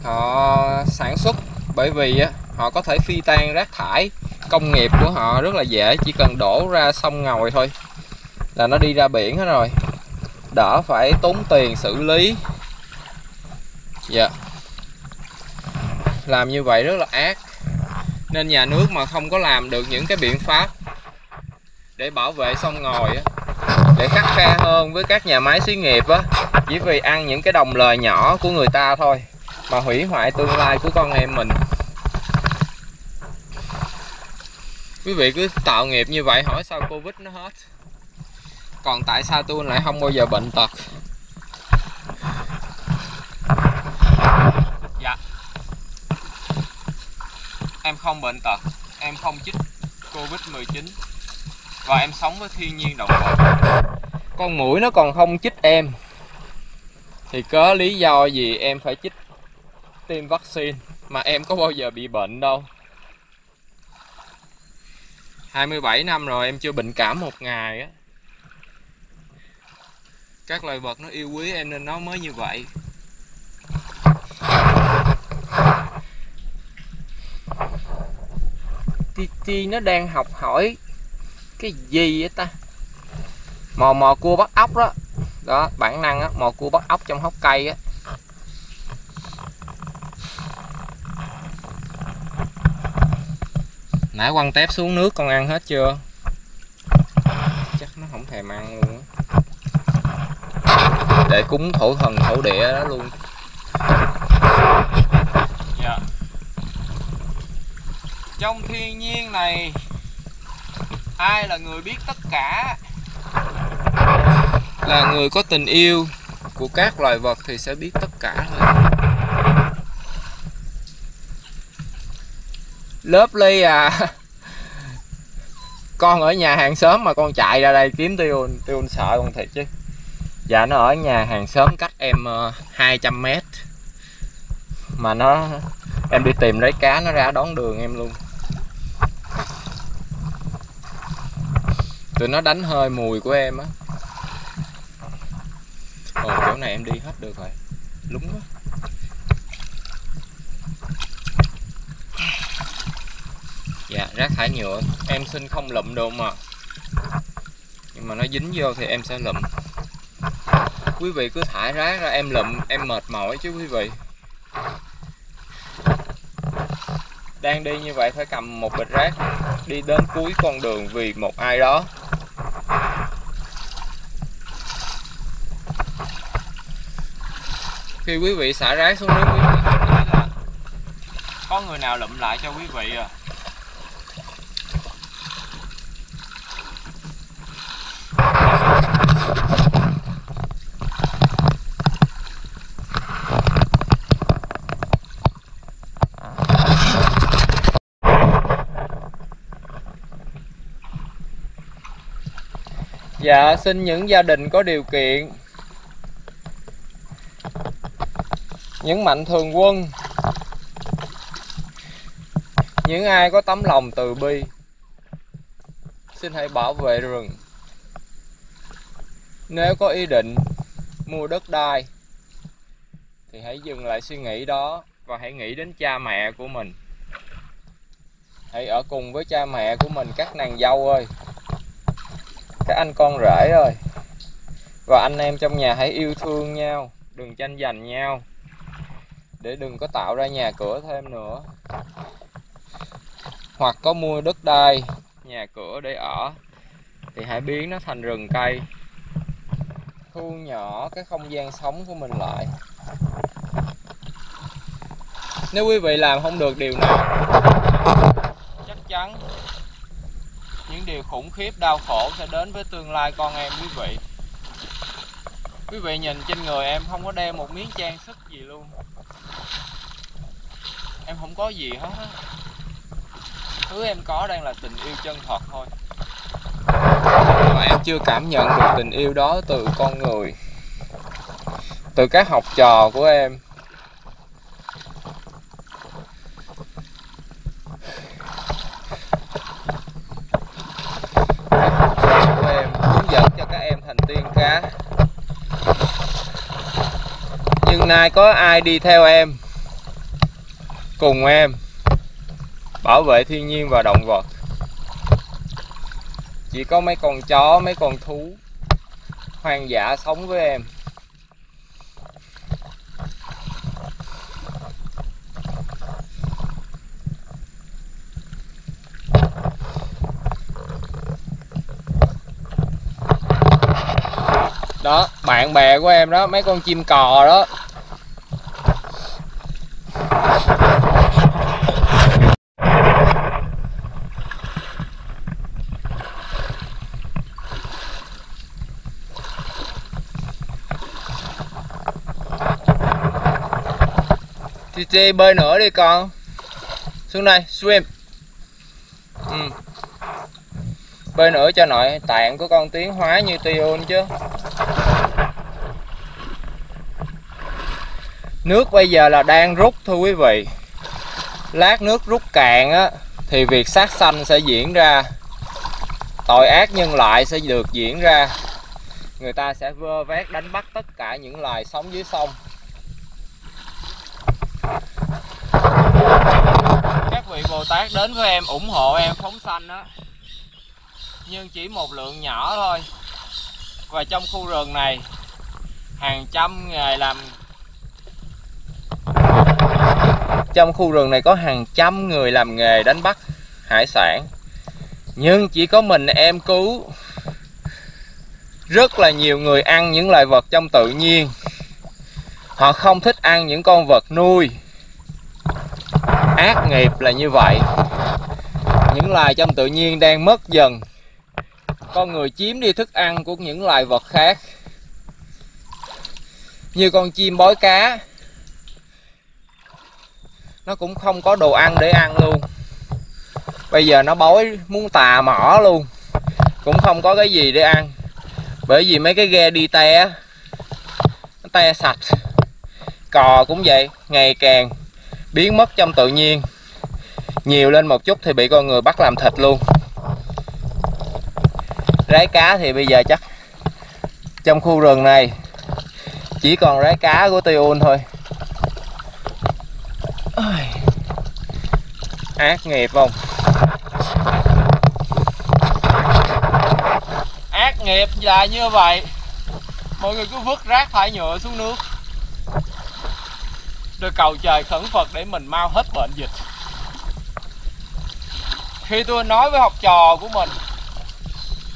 họ sản xuất. Bởi vì họ có thể phi tan rác thải, công nghiệp của họ rất là dễ, chỉ cần đổ ra sông ngòi thôi là nó đi ra biển hết rồi. Đỡ phải tốn tiền xử lý. Dạ. Yeah. làm như vậy rất là ác. Nên nhà nước mà không có làm được những cái biện pháp để bảo vệ sông ngòi á, để khắc khe hơn với các nhà máy xí nghiệp á chỉ vì ăn những cái đồng lời nhỏ của người ta thôi mà hủy hoại tương lai của con em mình. Quý vị cứ tạo nghiệp như vậy hỏi sao covid nó hết? Còn tại sao tôi lại không bao giờ bệnh tật? Dạ. Em không bệnh tật, em không chích covid 19 và em sống với thiên nhiên động vật con mũi nó còn không chích em. Thì có lý do gì em phải chích tiêm vaccine mà em có bao giờ bị bệnh đâu? 27 năm rồi, em chưa bệnh cảm một ngày á các loài vật nó yêu quý em nên nó mới như vậy. Titi nó đang học hỏi cái gì vậy ta? Mò mò cua bắt ốc đó. Đó, bản năng á, mò cua bắt ốc trong hốc cây á. Nãy quăng tép xuống nước con ăn hết chưa? Chắc nó không thèm ăn luôn để cúng thổ thần thổ địa đó luôn. Dạ. Trong thiên nhiên này ai là người biết tất cả? Là người có tình yêu của các loài vật thì sẽ biết tất cả thôi. Lớp ly à con ở nhà hàng xóm mà con chạy ra đây kiếm tiêu tiêu sợ con thiệt chứ dạ nó ở nhà hàng xóm cách em ờ, 200 mét. Mà nó, em đi tìm lấy cá, nó ra đón đường em luôn. Tụi nó đánh hơi mùi của em á. Ồ, chỗ này em đi hết được rồi. Lúng quá. Dạ rác thải nhựa. Em xin không lụm đâu mà. Nhưng mà nó dính vô thì em sẽ lụm quý vị cứ thả rác ra, em lụm, em mệt mỏi chứ quý vị. Đang đi như vậy phải cầm một bịch rác, đi đến cuối con đường vì một ai đó. Khi quý vị xả rác xuống nước, quý vị nghĩ là có người nào lụm lại cho quý vị à? Dạ xin những gia đình có điều kiện. Những mạnh thường quân. Những ai có tấm lòng từ bi. Xin hãy bảo vệ rừng. Nếu có ý định mua đất đai, Thì hãy dừng lại suy nghĩ đó Và hãy nghĩ đến cha mẹ của mình. Hãy ở cùng với cha mẹ của mình các nàng dâu ơi các anh con rể ơi. Và anh em trong nhà hãy yêu thương nhau, đừng tranh giành nhau, để đừng có tạo ra nhà cửa thêm nữa. Hoặc có mua đất đai, nhà cửa để ở, thì hãy biến nó thành rừng cây, thu nhỏ cái không gian sống của mình lại. Nếu quý vị làm không được điều này, chắc chắn những điều khủng khiếp, đau khổ sẽ đến với tương lai con em quý vị. Quý vị nhìn trên người em không có đeo một miếng trang sức gì luôn. Em không có gì hết á. Thứ em có đang là tình yêu chân thật thôi. Mà em chưa cảm nhận được tình yêu đó từ con người, từ các học trò của em. Tiền cá. Nhưng nay có ai đi theo em? Cùng em, bảo vệ thiên nhiên và động vật. Chỉ có mấy con chó, mấy con thú hoang dã sống với em. Đó bạn bè của em đó mấy con chim cò đó. Chị bơi nữa đi con. Xuống đây, swim. Ừ bê nữa cho nội, tạng của con tiến hóa như Tion chứ. Nước bây giờ là đang rút thưa quý vị. Lát nước rút cạn á, Thì việc sát sanh sẽ diễn ra. Tội ác nhân loại sẽ được diễn ra. Người ta sẽ vơ vét đánh bắt tất cả những loài sống dưới sông. Các vị Bồ Tát đến với em, ủng hộ em phóng sanh đó nhưng chỉ một lượng nhỏ thôi. Và trong khu rừng này, hàng trăm nghề làm. Trong khu rừng này có hàng trăm người làm nghề đánh bắt hải sản. Nhưng chỉ có mình em cứu rất là nhiều người ăn những loài vật trong tự nhiên. Họ không thích ăn những con vật nuôi. Ác nghiệp là như vậy. Những loài trong tự nhiên đang mất dần con người chiếm đi thức ăn của những loài vật khác. Như con chim bói cá. Nó cũng không có đồ ăn để ăn luôn. Bây giờ nó bói muốn tà mỏ luôn. Cũng không có cái gì để ăn. Bởi vì mấy cái ghe đi te nó te sạch. Cò cũng vậy, ngày càng biến mất trong tự nhiên. Nhiều lên một chút thì bị con người bắt làm thịt luôn rái cá thì bây giờ chắc trong khu rừng này chỉ còn rái cá của Tiun thôi. Ác nghiệp không? Ác nghiệp là như vậy. Mọi người cứ vứt rác thải nhựa xuống nước. Được cầu trời khẩn Phật để mình mau hết bệnh dịch. Khi tôi nói với học trò của mình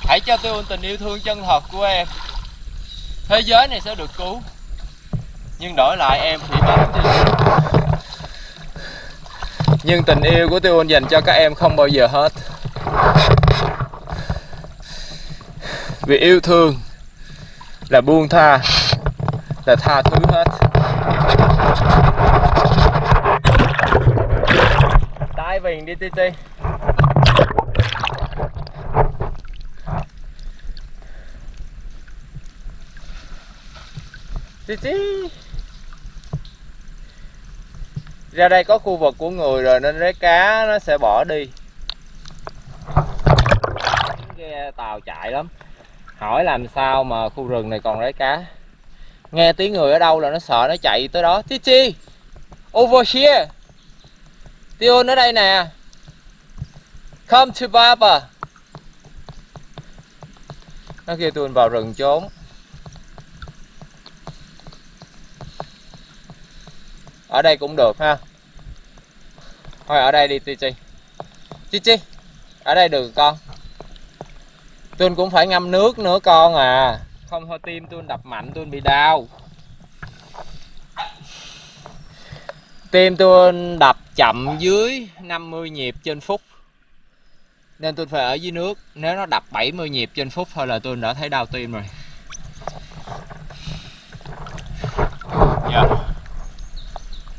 hãy cho tôi tình yêu thương chân thật của em. Thế giới này sẽ được cứu nhưng đổi lại em phỉ báng nhưng tình yêu của Tiêu dành cho các em không bao giờ hết. Vì yêu thương là buông tha là tha thứ hết. Diving đi tí tí. Ra đây có khu vực của người rồi nên rái cá nó sẽ bỏ đi. Ghe tàu chạy lắm. Hỏi làm sao mà khu rừng này còn rái cá. Nghe tiếng người ở đâu là nó sợ nó chạy tới đó. Titi over here. Tion ở đây nè. Come to Baba. Nó kêu tôi vào rừng trốn. Ở đây cũng được ha. Thôi, ở đây đi, chi chi. Chi chi, ở đây được con. Tôi cũng phải ngâm nước nữa con à. Không, thôi, tim tôi đập mạnh tôi bị đau. Tim tôi đập chậm dưới 50 nhịp trên phút. Nên tôi phải ở dưới nước. Nếu nó đập 70 nhịp trên phút thôi là tôi đã thấy đau tim rồi yeah. Dạ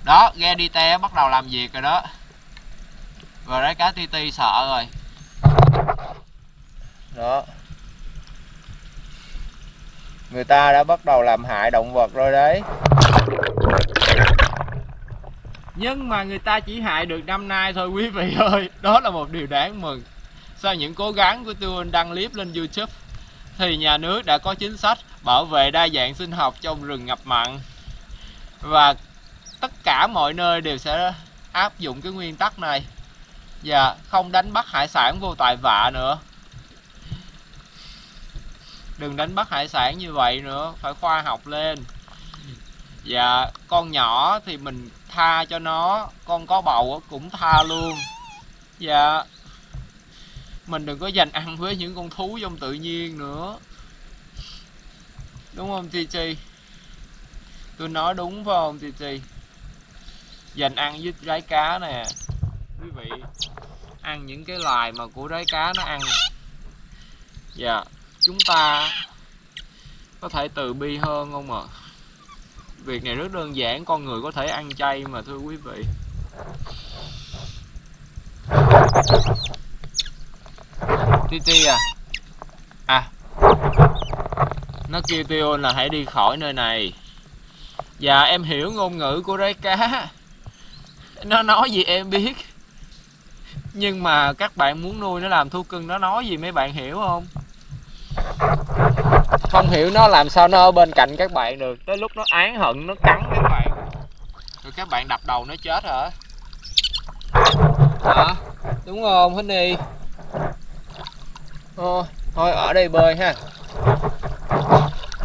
đó, ghe đi te bắt đầu làm việc rồi đó. Rồi đấy, cá ti ti sợ rồi. Đó. Người ta đã bắt đầu làm hại động vật rồi đấy. Nhưng mà người ta chỉ hại được năm nay thôi, quý vị ơi. Đó là một điều đáng mừng. Sau những cố gắng của tôi đăng clip lên youtube, thì nhà nước đã có chính sách bảo vệ đa dạng sinh học trong rừng ngập mặn. Và tất cả mọi nơi đều sẽ áp dụng cái nguyên tắc này. Và không đánh bắt hải sản vô tài vạ nữa. Đừng đánh bắt hải sản như vậy nữa, phải khoa học lên. Và con nhỏ thì mình tha cho nó, con có bầu cũng tha luôn. Và mình đừng có dành ăn với những con thú trong tự nhiên nữa. Đúng không, chi chi? Tôi nói đúng phải không, chi chi? Dành ăn với rái cá nè. Quý vị, ăn những cái loài mà của rái cá nó ăn. Dạ yeah. chúng ta có thể từ bi hơn không ạ? À? việc này rất đơn giản, con người có thể ăn chay mà, thưa quý vị. Ti ti à. À. Nó kêu tiêu là hãy đi khỏi nơi này. Dạ em hiểu ngôn ngữ của rái cá nó nói gì em biết. Nhưng mà các bạn muốn nuôi nó làm thú cưng nó nói gì mấy bạn hiểu không? Không hiểu nó làm sao nó ở bên cạnh các bạn được. Tới lúc nó án hận nó cắn các bạn. Rồi các bạn đập đầu nó chết hả? Hả? Đúng không Honey Ô, thôi ở đây bơi ha.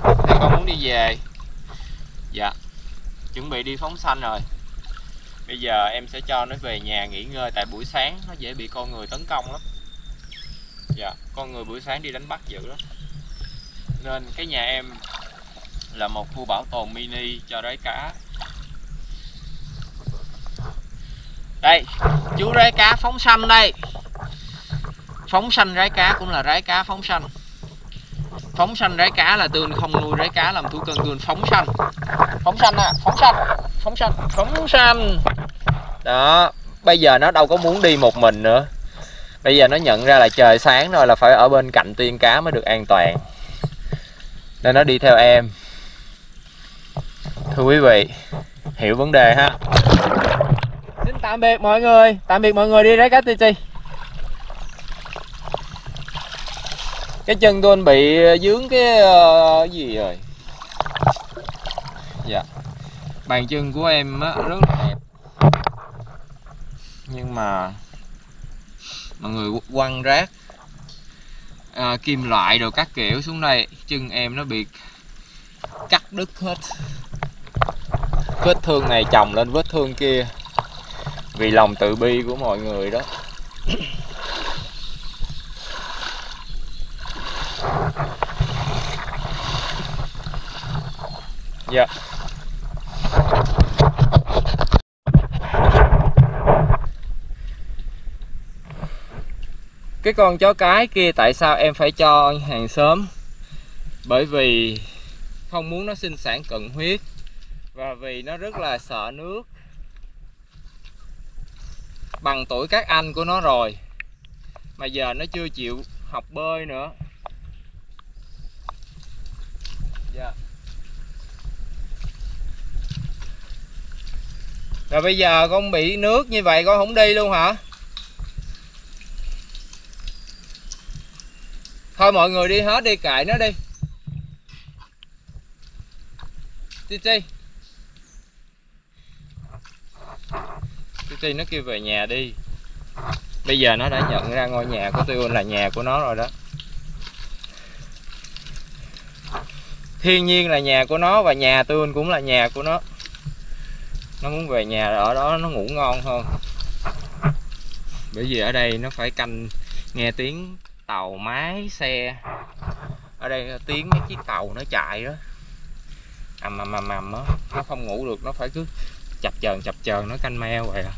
Thì con muốn đi về. Dạ Chuẩn bị đi phóng sanh rồi. Bây giờ em sẽ cho nó về nhà nghỉ ngơi Tại buổi sáng. Nó dễ bị con người tấn công lắm. Dạ Con người buổi sáng đi đánh bắt dữ lắm. Nên cái nhà em Là một khu bảo tồn mini cho rái cá. Đây, Chú rái cá phóng xanh đây. Phóng xanh rái cá cũng là rái cá phóng xanh phóng sanh rái cá là tương không nuôi rái cá làm thú cưng tương phóng sanh. Phóng sanh à phóng sanh phóng sanh phóng sanh. Đó, bây giờ nó đâu có muốn đi một mình nữa. Bây giờ nó nhận ra là trời sáng rồi là phải ở bên cạnh tiên cá mới được an toàn. Nên nó đi theo em. Thưa quý vị, hiểu vấn đề ha. Xin tạm biệt mọi người, tạm biệt mọi người đi rái cá tê chi. Cái chân tôi anh bị ờ, dướng cái uh, gì rồi? Dạ. Bàn chân của em á, rất là đẹp. Nhưng mà mọi người quăng rác à, kim loại rồi các kiểu xuống đây chân em nó bị cắt đứt hết. Vết thương này chồng lên vết thương kia vì lòng tự bi của mọi người đó. Dạ. Cái con chó cái kia tại sao em phải cho hàng sớm Bởi vì không muốn nó sinh sản cận huyết Và vì nó rất là sợ nước. Bằng tuổi các anh của nó rồi, Mà giờ nó chưa chịu học bơi nữa. Rồi bây giờ con bị nước như vậy con không đi luôn hả? Thôi mọi người đi hết đi cài nó đi. Chi Chi. Chi Chi nó kêu về nhà đi. Bây giờ nó đã nhận ra ngôi nhà của Tuyên là nhà của nó rồi đó. Thiên nhiên là nhà của nó và nhà Tuyên cũng là nhà của nó nó muốn về nhà ở đó nó ngủ ngon hơn. Bởi vì ở đây nó phải canh, nghe tiếng tàu máy, xe. Ở đây tiếng mấy chiếc tàu nó chạy đó. Ầm ầm ầm ầm đó nó không ngủ được, nó phải cứ chập chờn chập chờn, nó canh meo vậy à.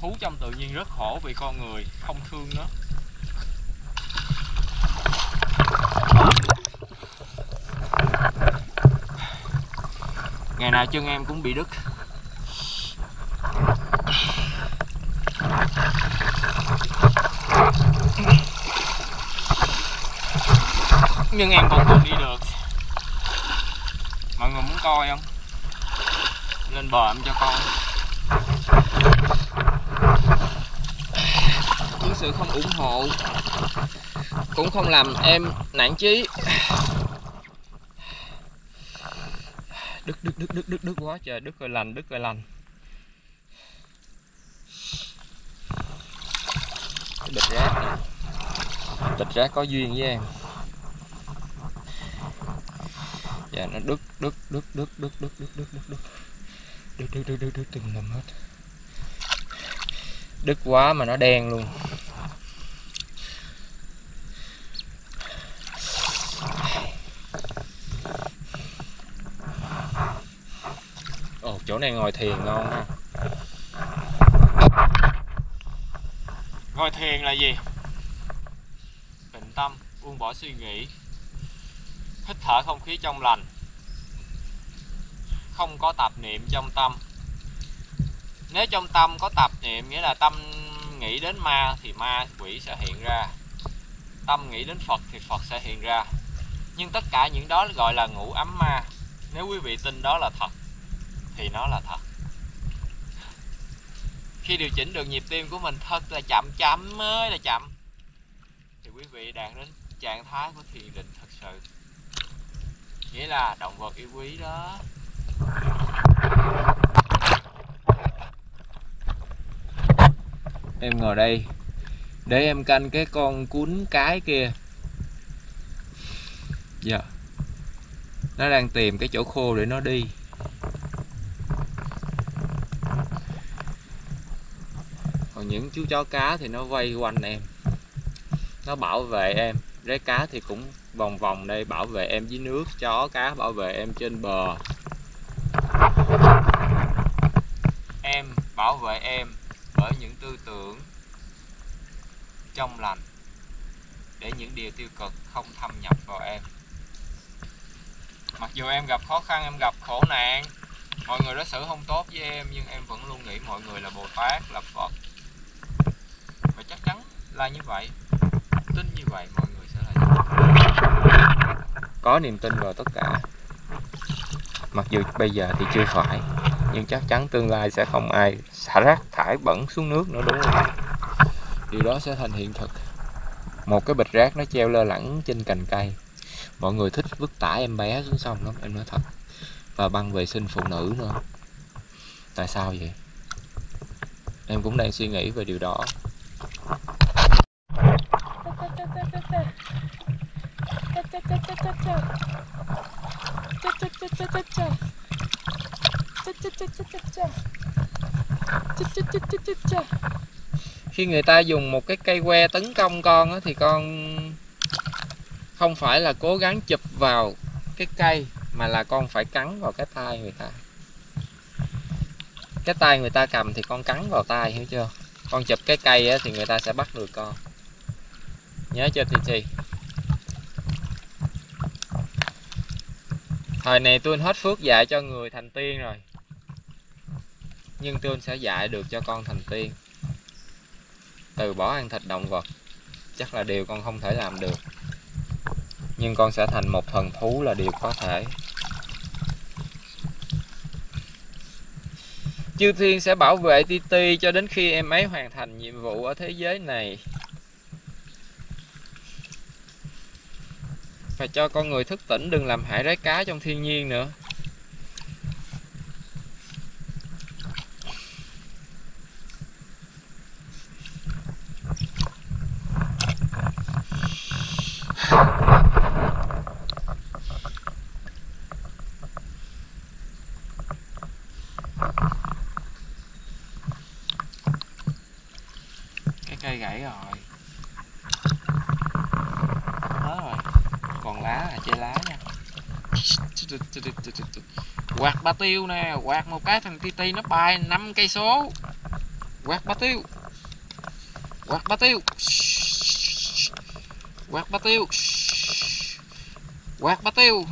Thú trong tự nhiên rất khổ vì con người không thương nó ngày nào chân em cũng bị đứt. Nhưng em còn còn đi được. Mọi người muốn coi không? Lên bờ em cho con những sự không ủng hộ cũng không làm em nản chí đứt đứt đứt đứt đứt đứt quá trời đứt rồi lành đứt rồi lành cái bịch rác này bịch rác có duyên với em dạ nó đứt đứt đứt đứt đứt đứt đứt đứt đứt đứt đứt đứt đứt đứt đứt từng lần hết đứt quá mà nó đen luôn chỗ này ngồi thiền ngon ha. Ngồi thiền là gì? Bình tâm, buông bỏ suy nghĩ. Hít thở không khí trong lành. Không có tạp niệm trong tâm. Nếu trong tâm có tạp niệm, nghĩa là tâm nghĩ đến ma thì ma quỷ sẽ hiện ra. Tâm nghĩ đến phật thì phật sẽ hiện ra. Nhưng tất cả những đó gọi là ngủ ấm ma. Nếu quý vị tin đó là thật thì nó là thật. Khi điều chỉnh được nhịp tim của mình, thật là chậm chậm mới là chậm. Thì quý vị đạt đến trạng thái của thiền định thật sự. Nghĩa là động vật yêu quý đó. Em ngồi đây để em canh cái con cuốn cái kia. Dạ. Yeah. nó đang tìm cái chỗ khô để nó đi. Những chú chó cá thì nó vây quanh em. Nó bảo vệ em. Rái cá thì cũng vòng vòng đây, bảo vệ em dưới nước. Chó cá bảo vệ em trên bờ. Em bảo vệ em bởi những tư tưởng trong lành để những điều tiêu cực không thâm nhập vào em. Mặc dù em gặp khó khăn, em gặp khổ nạn, mọi người đối xử không tốt với em, nhưng em vẫn luôn nghĩ mọi người là bồ tát, là phật và chắc chắn là như vậy. Tin như vậy, mọi người sẽ là có niềm tin vào tất cả. Mặc dù bây giờ thì chưa phải, nhưng chắc chắn tương lai sẽ không ai xả rác thải bẩn xuống nước nữa, đúng không? Điều đó sẽ thành hiện thực. Một cái bịch rác nó treo lơ lửng trên cành cây. Mọi người thích vứt tả em bé xuống sông lắm, em nói thật. Và băng vệ sinh phụ nữ nữa. Tại sao vậy? Em cũng đang suy nghĩ về điều đó khi người ta dùng một cái cây que tấn công con á, thì con không phải là cố gắng chụp vào cái cây mà là con phải cắn vào cái tay người ta. Cái tay người ta cầm thì con cắn vào tay hiểu chưa? Con chụp cái cây á, thì người ta sẽ bắt được con. Nhớ chưa TT thời này tôi hết phước dạy cho người thành tiên rồi. Nhưng tôi sẽ dạy được cho con thành tiên. Từ bỏ ăn thịt động vật chắc là điều con không thể làm được. Nhưng con sẽ thành một thần thú là điều có thể. Chư thiên sẽ bảo vệ Titi cho đến khi em ấy hoàn thành nhiệm vụ ở thế giới này. Và cho con người thức tỉnh, đừng làm hại rái cá trong thiên nhiên nữa. Cái cây gãy rồi. Hết rồi. Còn lá là chơi lá nha. Quạt ba tiêu nè, quạt một cái thằng ti ti nó bay năm cây số. Quạt ba tiêu. Quạt ba tiêu. Quạt ba tiêu. Quạt ba tiêu.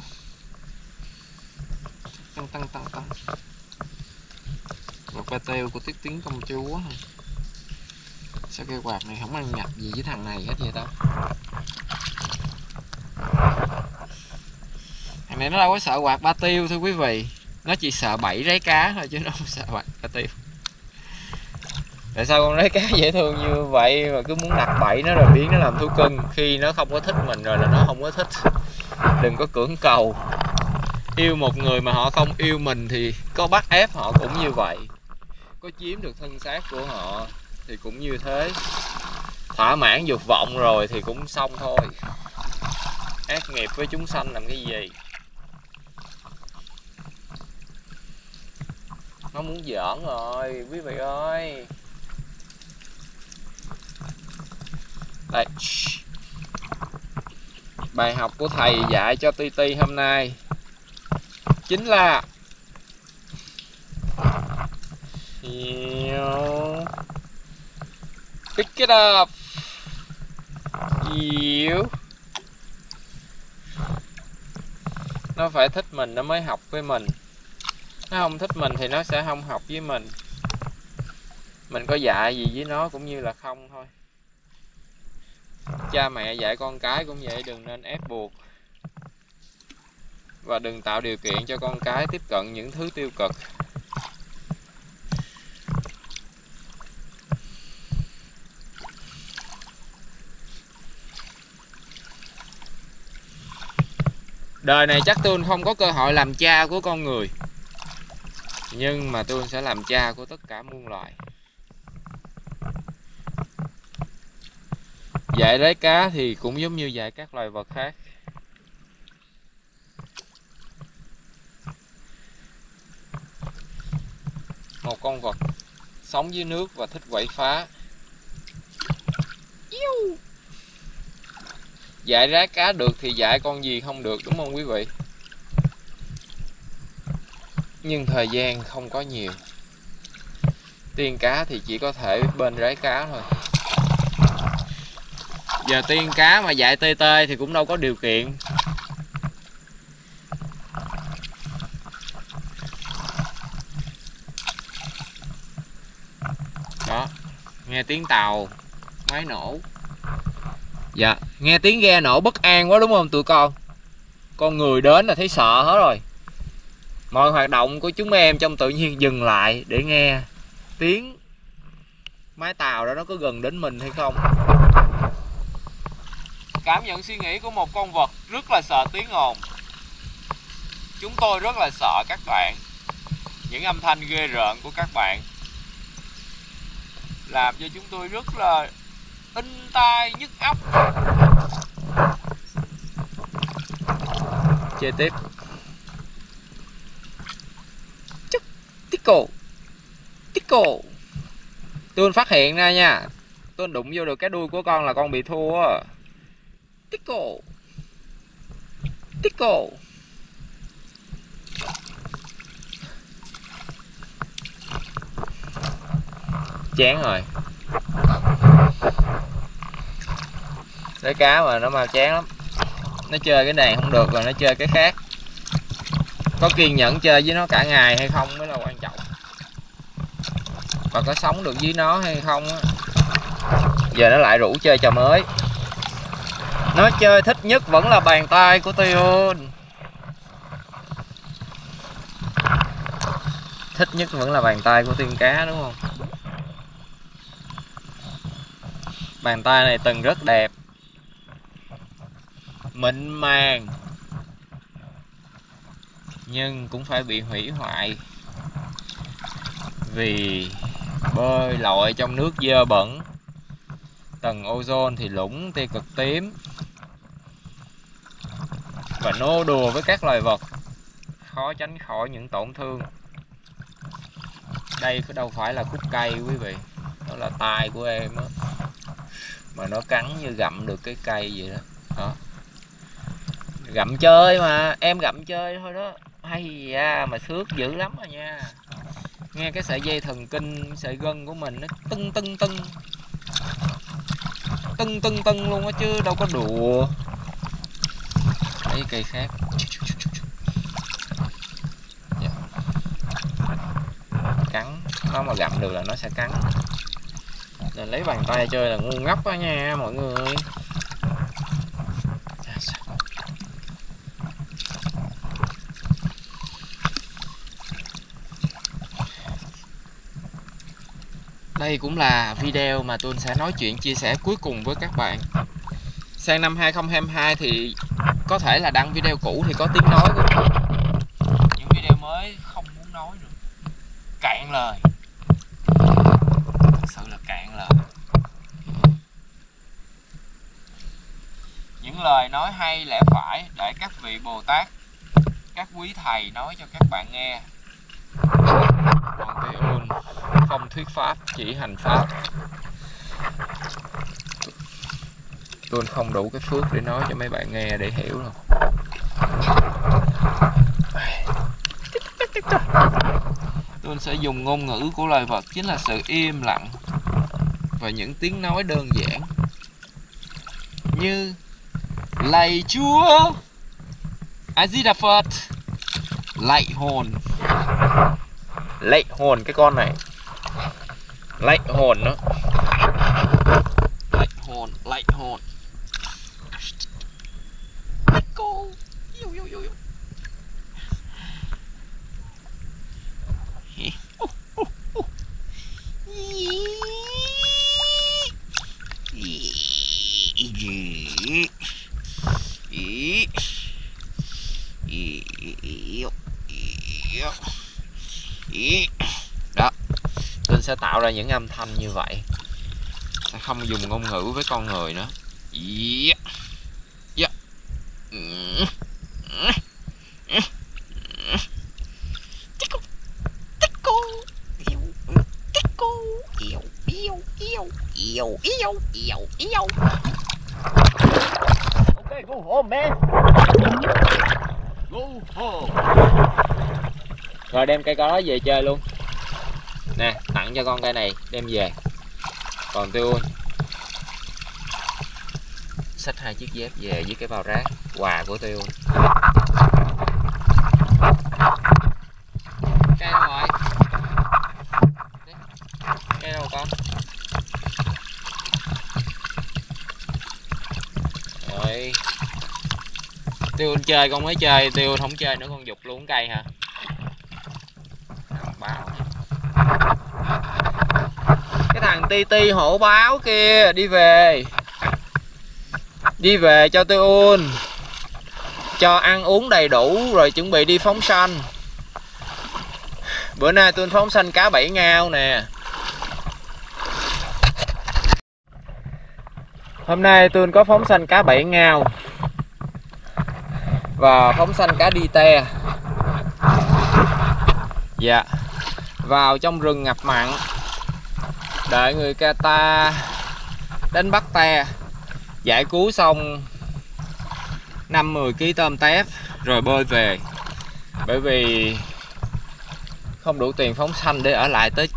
Tăng tăng tăng tăng. Quạt ba tiêu của tiết tiếng công chúa hả? Sao cây quạt này không ăn nhập gì với thằng này hết vậy ta? Thằng này nó đâu có sợ quạt ba tiêu thưa quý vị. Nó chỉ sợ bảy rái cá thôi chứ nó không sợ quạt ba tiêu. Tại sao con rái cá dễ thương như vậy mà cứ muốn đặt bẫy nó rồi biến nó làm thú cưng? Khi nó không có thích mình rồi là nó không có thích. Đừng có cưỡng cầu. Yêu một người mà họ không yêu mình thì có bắt ép họ cũng như vậy. Có chiếm được thân xác của họ thì cũng như thế. Thỏa mãn dục vọng rồi thì cũng xong thôi. Ác nghiệp với chúng sanh làm cái gì? Nó muốn giỡn rồi, quý vị ơi. Đây bài học của thầy dạy cho ti ti hôm nay chính là hiểu pick it up. Hiểu nó phải thích mình, nó mới học với mình. Nó không thích mình thì nó sẽ không học với mình. Mình có dạy gì với nó cũng như là không thôi. Cha mẹ dạy con cái cũng vậy, đừng nên ép buộc. Và đừng tạo điều kiện cho con cái tiếp cận những thứ tiêu cực. Đời này chắc tôi không có cơ hội làm cha của con người. Nhưng mà tôi sẽ làm cha của tất cả muôn loài. Dạy rái cá thì cũng giống như dạy các loài vật khác. Một con vật sống dưới nước và thích quậy phá dạy rái cá được thì dạy con gì không được, đúng không quý vị? Nhưng thời gian không có nhiều. Tiên cá thì chỉ có thể bên rái cá thôi. Giờ tiên cá mà dạy tê tê thì cũng đâu có điều kiện. Đó, nghe tiếng tàu, máy nổ. Dạ nghe tiếng ghe nổ bất an quá đúng không tụi con? Con người đến là thấy sợ hết rồi. Mọi hoạt động của chúng em trong tự nhiên dừng lại để nghe tiếng máy tàu đó nó có gần đến mình hay không. Cảm nhận suy nghĩ của một con vật rất là sợ tiếng ồn. Chúng tôi rất là sợ các bạn. Những âm thanh ghê rợn của các bạn làm cho chúng tôi rất là in tai nhức óc. Chơi tiếp. Chức Tickle Tickle Tôi phát hiện ra nha. Tôi đụng vô được cái đuôi của con là con bị thua Tickle Tickle Chán rồi. Lấy cá mà nó mau chán lắm. Nó chơi cái này không được rồi nó chơi cái khác. Có kiên nhẫn chơi với nó cả ngày hay không mới là quan trọng. Và có sống được với nó hay không á, Giờ nó lại rủ chơi trò mới. Nó chơi thích nhất vẫn là bàn tay của Tion Thích nhất vẫn là bàn tay của tiên cá, đúng không? Bàn tay này từng rất đẹp. Mịn màng. Nhưng cũng phải bị hủy hoại. Vì bơi lội trong nước dơ bẩn. Tầng ozone thì lũng tia cực tím. Và nô đùa với các loài vật. Khó tránh khỏi những tổn thương. Đây có đâu phải là khúc cây quý vị. Đó là tai của em á mà nó cắn như gặm được cái cây vậy đó. Đó gặm chơi mà, em gặm chơi thôi đó. Hay da mà sướt dữ lắm rồi nha. Nghe cái sợi dây thần kinh, sợi gân của mình nó tưng tưng tưng. Tưng tưng tưng luôn á chứ đâu có đùa. Lấy cây khác. Dạ. Cắn. Nó mà gặm được là nó sẽ cắn nên lấy bàn tay chơi là ngu ngốc quá nha mọi người. Đây cũng là video mà tôi sẽ nói chuyện chia sẻ cuối cùng với các bạn. Sang năm 2022 thì có thể là đăng video cũ thì có tiếng nói của những video mới không muốn nói nữa, cạn lời thật sự là cạn lời những lời nói hay lẽ phải để các vị bồ tát các quý thầy nói cho các bạn nghe. Còn Thế ôn không thuyết pháp, chỉ hành pháp. Tôi không đủ cái phước để nói cho mấy bạn nghe để hiểu đâu. Tôi sẽ dùng ngôn ngữ của loài vật chính là sự im lặng và những tiếng nói đơn giản như lạy chúa. A di đà phật lạy hồn. Lạy hồn cái con này. Lạy hồn đó. Lạy hồn lạy hồn Linh sẽ tạo ra những âm thanh như vậy. Sẽ không dùng ngôn ngữ với con người nữa. Yeah. Yeah. Tickle, tickle, ew, tickle, ew, ew, ew, ew, ew, ew, ew. Okay, go home, man. Go home. Rồi đem cây có về chơi luôn Nè tặng cho con cây này, đem về. Còn tiêu Xách hai chiếc dép về với cái bao rác. Quà của tiêu Cây đâu rồi Cây đâu con? Rồi Tiêu chơi con mới chơi Tiêu không chơi nữa, con dục luôn cây hả thằng báo cái thằng ti ti hổ báo kia, đi về. Đi về cho tôi ôn cho ăn uống đầy đủ rồi chuẩn bị đi phóng sanh. Bữa nay tôi phóng sanh cá bảy ngao nè. Hôm nay tôi có phóng sanh cá bảy ngao. Và phóng sanh cá đi te. Dạ. Vào trong rừng ngập mặn. Đợi người ca ta đến bắt te. Giải cứu xong 5-10 kg tôm tép, Rồi bơi về. Bởi vì Không đủ tiền phóng xanh để ở lại tới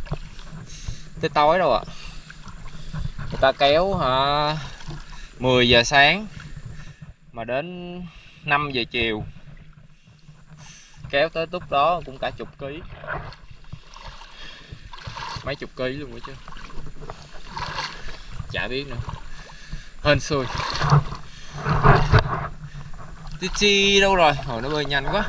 Tới tối đâu ạ. Người ta kéo, hả 10 giờ sáng Mà đến 5 giờ chiều. Kéo tới túc đó cũng cả chục ký mấy chục ký luôn đó chứ. Chả biết nữa. Hên xui. Titi đâu rồi? Hồi nó bơi nhanh quá.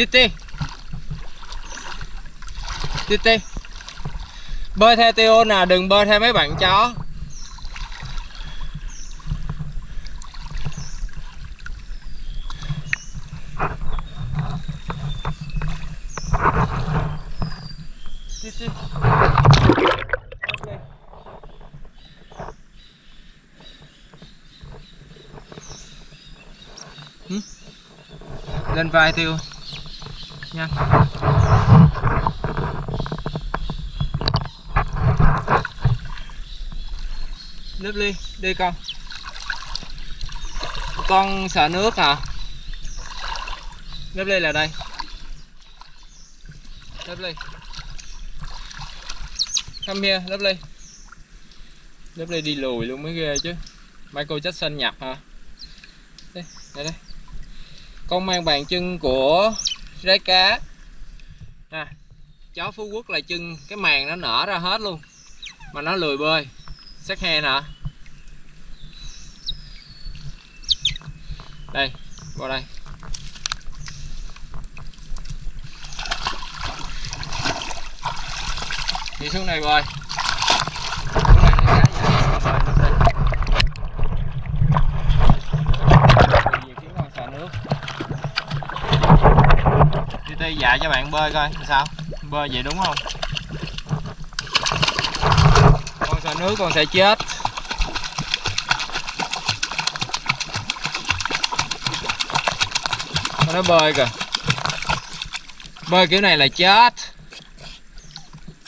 Titi Titi Bơi theo tiêu nè, à, đừng bơi theo mấy bạn chó. Titi Lên vai Tiêu nha. Nước ly, đi con. Con sợ nước à? hả nước ly là đây. Nước ly. Come here, lớp ly. Lớp ly đi lùi luôn mới ghê chứ. Michael Jackson nhập hả? Đây đây đây. Con mang bàn chân của rễ cá. À, chó phú quốc là chân cái màng nó nở ra hết luôn mà nó lười bơi. Sắc he nè. Đây vào đây. Đi xuống này bơi xuống này con cá vậy bơi đi về kiếm con xà nước đi dạy cho bạn bơi coi sao? Bơi vậy đúng không? Con sợ nước con sẽ chết. Con nó bơi kìa. Bơi kiểu này là chết.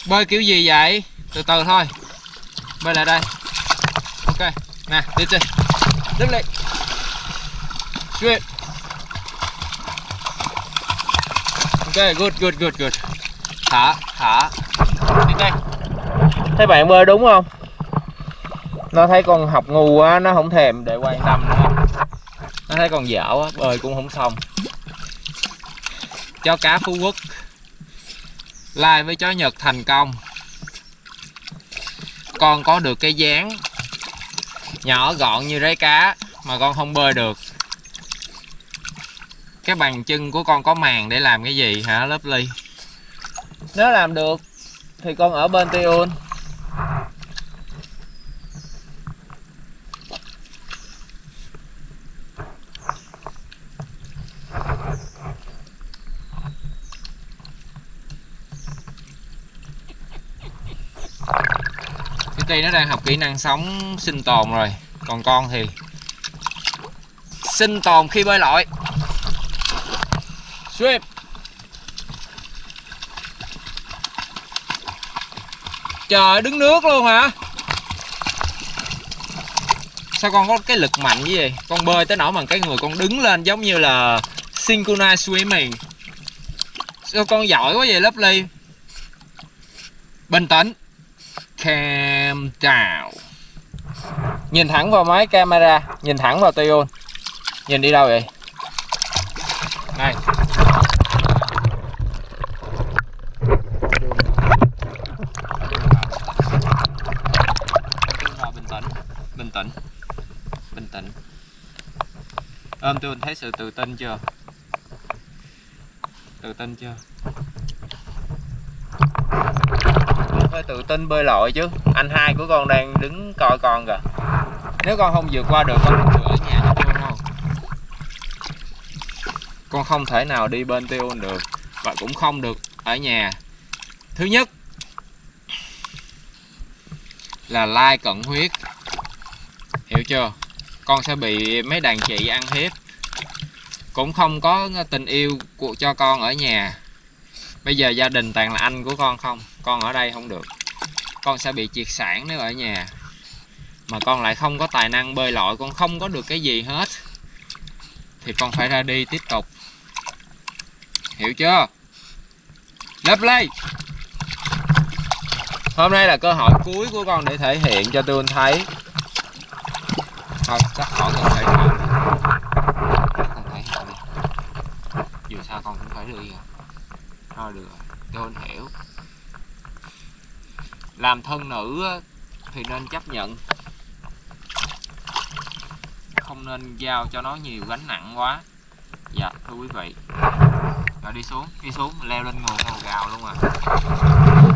Bơi kiểu gì vậy? Từ từ thôi. Bơi lại đây. Ok, nè, đi đi đứng lên good ok good good good good. Thả thả. Đi đây. Thấy bạn bơi đúng không? Nó thấy con học ngu quá nó không thèm để quan tâm nữa. Nó thấy con dở quá bơi cũng không xong. Chó cá phú quốc. Lai với chó nhật thành công. Con có được cái dáng nhỏ gọn như rái cá mà con không bơi được cái bàn chân của con có màng để làm cái gì hả lớp ly nếu làm được thì con ở bên Tiun Titi nó đang học kỹ năng sống sinh tồn rồi. Còn con thì Sinh tồn khi bơi lội sweep Trời, đứng nước luôn hả? Sao con có cái lực mạnh như vậy? Con bơi tới nỗi bằng cái người con đứng lên giống như là Synchronized swimming Sao con giỏi quá vậy lớp ly Bình tĩnh. Cam down Nhìn thẳng vào máy camera, Nhìn thẳng vào Tion Nhìn đi đâu vậy? Này. Bình tĩnh Bình tĩnh Bình tĩnh. Ôm tôi, thấy sự tự tin chưa? Tự tin chưa? Phải tự tin bơi lội chứ. Anh hai của con đang đứng coi con kìa. Nếu con không vượt qua được, con không được ở nhà con không thể nào đi bên Tion được và cũng không được ở nhà. Thứ nhất là lai cận huyết. Hiểu chưa? Con sẽ bị mấy đàn chị ăn hiếp. Cũng không có tình yêu của, cho con ở nhà. Bây giờ gia đình toàn là anh của con không? Con ở đây không được. Con sẽ bị triệt sản nếu ở nhà. Mà con lại không có tài năng bơi lội, con không có được cái gì hết thì con phải ra đi tiếp tục. Hiểu chưa? Lấp lây. Hôm nay là cơ hội cuối của con để thể hiện cho tôi thấy. Thôi, chắc khỏi cần thể hiện cần thể hiện đi. Dù sao con cũng phải đi rồi thôi, được rồi. Tôi hiểu. Làm thân nữ thì nên chấp nhận không nên giao cho nó nhiều gánh nặng quá. Dạ thưa quý vị. Rồi đi xuống đi xuống leo lên nguồn con gào luôn à.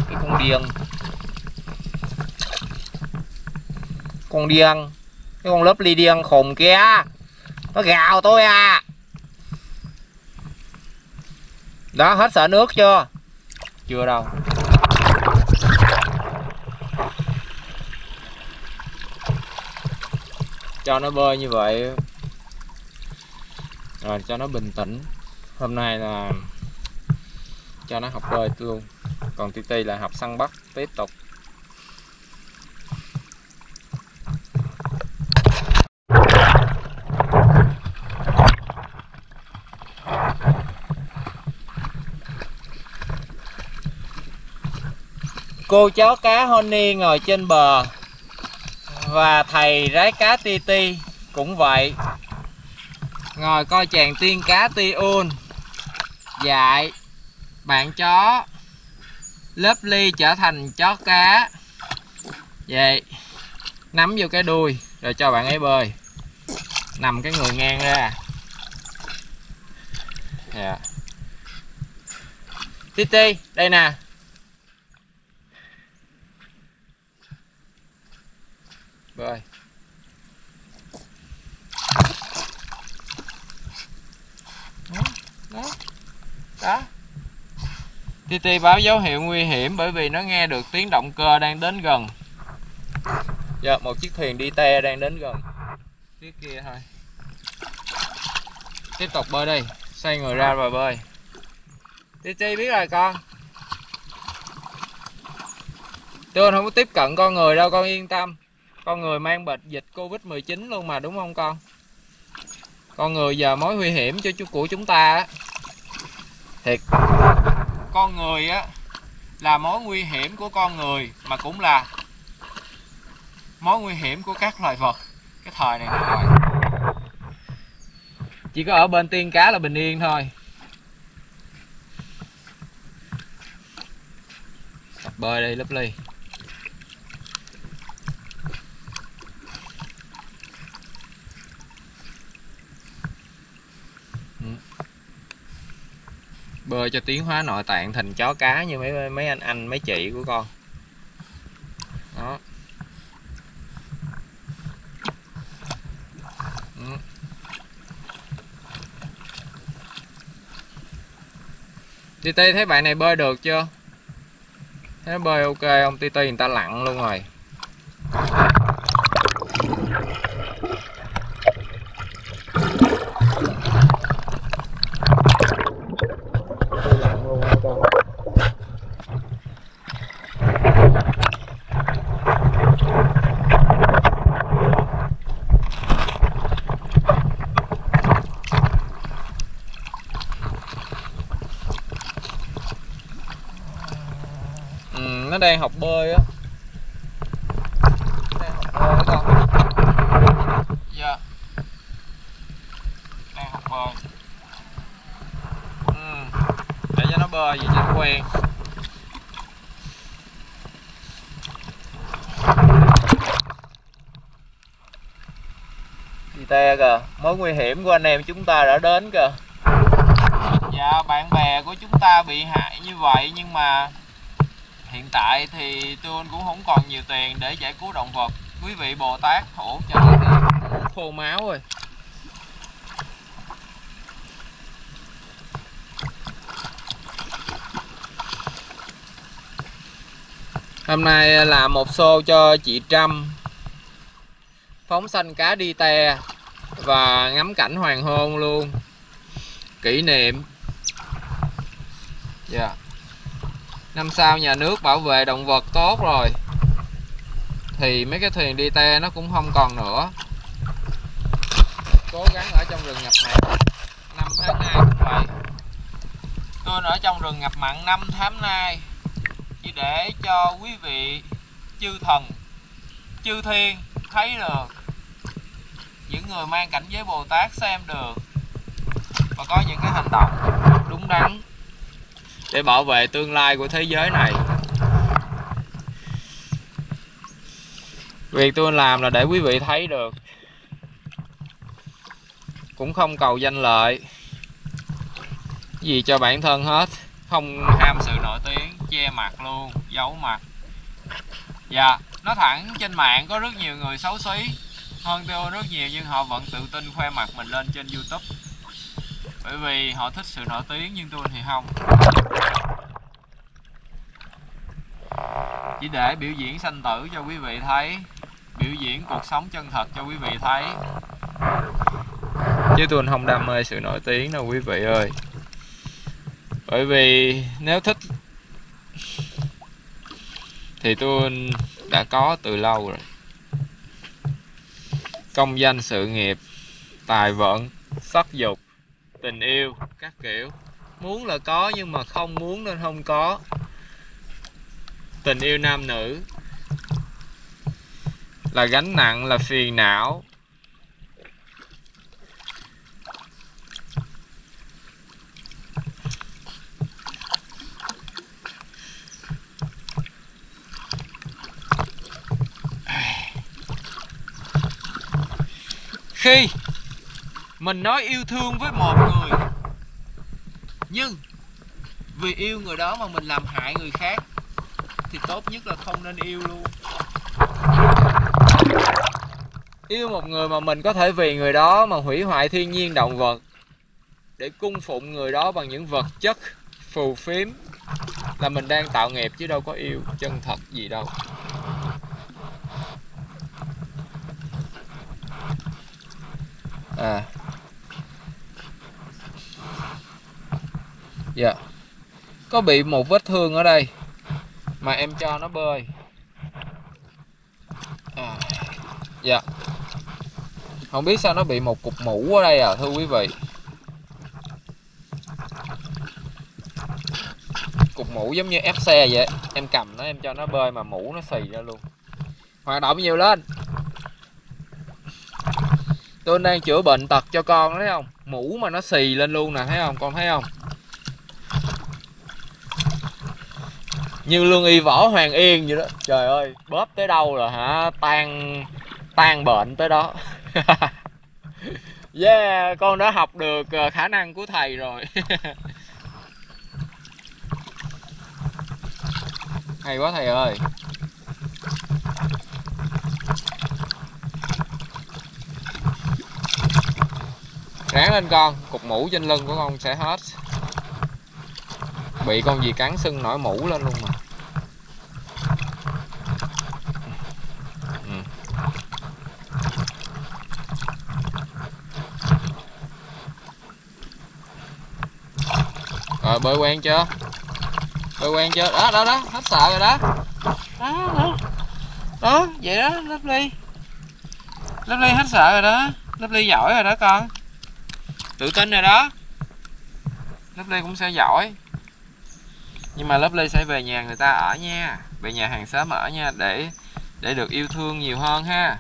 Cái con điên. Con điên. Cái con lớp ly điên khùng kia. Nó gào tôi à. Đó, hết sợ nước chưa? Chưa đâu. Cho nó bơi như vậy. Rồi, cho nó bình tĩnh. Hôm nay là cho nó học bơi luôn. Còn Titi là học săn bắt tiếp tục. Cô chó cá Honey ngồi trên bờ và thầy rái cá ti ti cũng vậy ngồi coi chàng tiên cá ti ôn dạy bạn chó lớp ly trở thành chó cá vậy, nắm vô cái đuôi rồi cho bạn ấy bơi nằm cái người ngang ra yeah. Dạ. Titi đây nè bơi đó đó. Đó. Titi báo dấu hiệu nguy hiểm bởi vì nó nghe được tiếng động cơ đang đến gần. Dạ, một chiếc thuyền đi te đang đến gần. Phía kia thôi. Tiếp tục bơi đi. Xoay người ra và bơi. Titi biết rồi con. Tôi không có tiếp cận con người đâu con yên tâm con người mang bệnh dịch Covid-19 luôn mà, đúng không con? Con người giờ mối nguy hiểm cho chú, của chúng ta á. Thiệt. Con người á là mối nguy hiểm của con người mà cũng là mối nguy hiểm của các loài vật cái thời này nó chỉ có ở bên tiên cá là bình yên thôi bơi đi, lấp ly bơi cho tiến hóa nội tạng thành chó cá như mấy mấy anh anh, mấy chị của con đó Ừ. Thấy bạn này bơi được chưa? Thấy bơi ok không? Ti người ta lặn luôn rồi đang học bơi á. Đang học bơi đó con. Dạ. Đang học bơi. Ừ. Để cho nó bơi vậy cho nó quen. Gì te kìa, Mối nguy hiểm của anh em chúng ta đã đến kìa. Dạ bạn bè của chúng ta bị hại như vậy nhưng mà hiện tại thì tôi cũng không còn nhiều tiền để giải cứu động vật. Quý vị bồ tát hỗ trợ. Khô máu rồi. Hôm nay là một xô cho chị Trâm. Phóng sanh cá đi te và ngắm cảnh hoàng hôn luôn. Kỷ niệm dạ năm sau nhà nước bảo vệ động vật tốt rồi, thì mấy cái thuyền đi te nó cũng không còn nữa. Cố gắng ở trong rừng ngập mặn. Năm tháng nay cũng vậy. Tôi ở trong rừng ngập mặn năm tháng nay, chỉ để cho quý vị chư thần, chư thiên thấy được. Những người mang cảnh giới bồ tát xem được và có những cái hành động đúng đắn để bảo vệ tương lai của thế giới này. Việc tôi làm là để quý vị thấy được. Cũng không cầu danh lợi. Gì cho bản thân hết. Không ham sự nổi tiếng, che mặt luôn, giấu mặt. Dạ nó thẳng, trên mạng có rất nhiều người xấu xí. Hơn tôi, rất nhiều nhưng họ vẫn tự tin khoe mặt mình lên trên youtube bởi vì họ thích sự nổi tiếng nhưng tôi thì không. Chỉ để biểu diễn sanh tử cho quý vị thấy, biểu diễn cuộc sống chân thật cho quý vị thấy. Chứ tôi không đam mê sự nổi tiếng đâu quý vị ơi. Bởi vì nếu thích thì tôi đã có từ lâu rồi. Công danh sự nghiệp, tài vận, sắc dục tình yêu, các kiểu. Muốn là có nhưng mà không muốn nên không có. Tình yêu nam nữ là gánh nặng, là phiền não. Khi mình nói yêu thương với một người. Nhưng, vì yêu người đó mà mình làm hại người khác, thì tốt nhất là không nên yêu luôn. Yêu một người mà mình có thể vì người đó mà hủy hoại thiên nhiên động vật, để cung phụng người đó bằng những vật chất phù phiếm, là mình đang tạo nghiệp chứ đâu có yêu chân thật gì đâu. À dạ. Có bị một vết thương ở đây mà em cho nó bơi. À, dạ. Không biết sao nó bị một cục mũ ở đây à thưa quý vị. Cục mũ giống như ép xe vậy em cầm nó em cho nó bơi mà mũ nó xì ra luôn. Hoạt động nhiều lên. Tôi đang chữa bệnh tật cho con thấy không? Mũ mà nó xì lên luôn nè thấy không? Con thấy không? Như lương y võ hoàng yên vậy đó. Trời ơi, bóp tới đâu là hả? Tan tan bệnh tới đó. Yeah, con đã học được ờ, khả năng của thầy rồi. Hay quá thầy ơi. Ráng lên con, cục mũ trên lưng của con sẽ hết bị con gì cắn sưng nổi mũ lên luôn mà. Ừ. rồi bơi quen chưa? Bơi quen chưa? Đó đó đó, hết sợ rồi đó. Đó đó. Đó, vậy đó lớp ly lớp ly hết sợ rồi đó. Lớp ly giỏi rồi đó con. Tự tin rồi đó. Lớp ly cũng sẽ giỏi nhưng mà lớp ly sẽ về nhà người ta ở nha. Về nhà hàng xóm ở nha, để để được yêu thương nhiều hơn ha.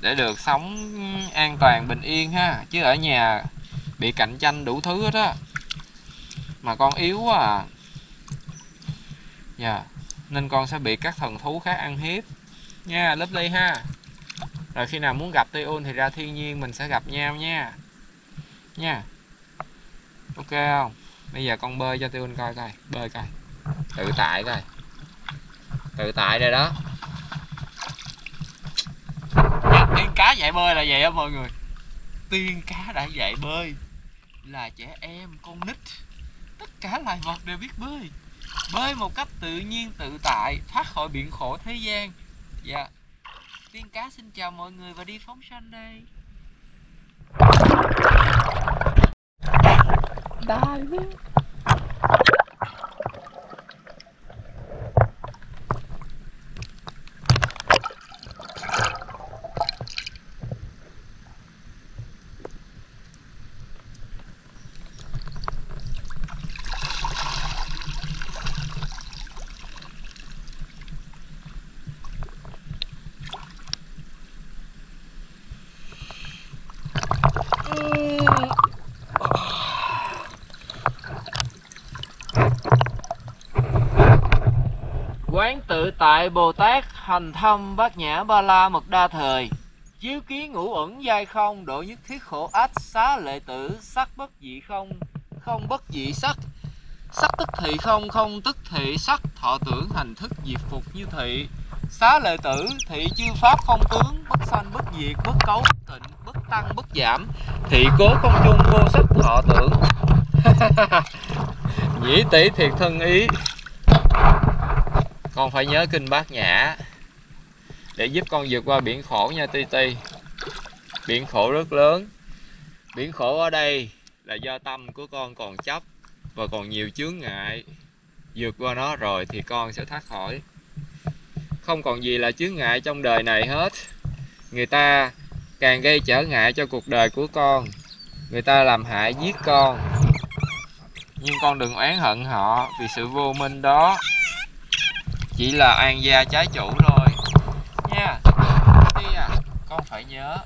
Để được sống an toàn, bình yên ha. Chứ ở nhà bị cạnh tranh đủ thứ hết á. Mà con yếu quá à. Dạ nên con sẽ bị các thần thú khác ăn hiếp. Nha, lớp ly ha. Rồi khi nào muốn gặp Tiun thì ra thiên nhiên mình sẽ gặp nhau nha. Nha. Ok không? Bây giờ con bơi cho Tiun coi coi, bơi coi tự tại coi. Tự tại rồi đó. Dạ, tiên cá dạy bơi là vậy á mọi người. Tiên cá đã dạy bơi là trẻ em, con nít, tất cả loài vật đều biết bơi. Bơi một cách tự nhiên, tự tại, thoát khỏi biển khổ thế gian. Dạ. Tiên cá xin chào mọi người và đi phóng sanh đây. Bye. Quán tự tại bồ tát hành thâm bát nhã ba la mật đa thời. Chiếu kiến ngũ ẩn giai không, độ nhất thiết khổ ách, xá lệ tử, sắc bất dị không không bất dị sắc. Sắc tức thị không không tức thị sắc, thọ tưởng hành thức diệt phục như thị. Xá lệ tử, thị chư pháp không tướng, bất sanh, bất diệt, bất cấu, bất tịnh, bất tăng, bất giảm. Thị cố không chung vô sắc, thọ tưởng. Nhĩ tỷ thiệt thân ý con phải nhớ kinh bát nhã để giúp con vượt qua biển khổ nha ti ti. Biển khổ rất lớn. Biển khổ ở đây là do tâm của con còn chấp và còn nhiều chướng ngại. Vượt qua nó rồi thì con sẽ thoát khỏi. Không còn gì là chướng ngại trong đời này hết. Người ta càng gây trở ngại cho cuộc đời của con. Người ta làm hại giết con. Nhưng con đừng oán hận họ vì sự vô minh đó chỉ là an gia trái chủ thôi. Nha à con phải nhớ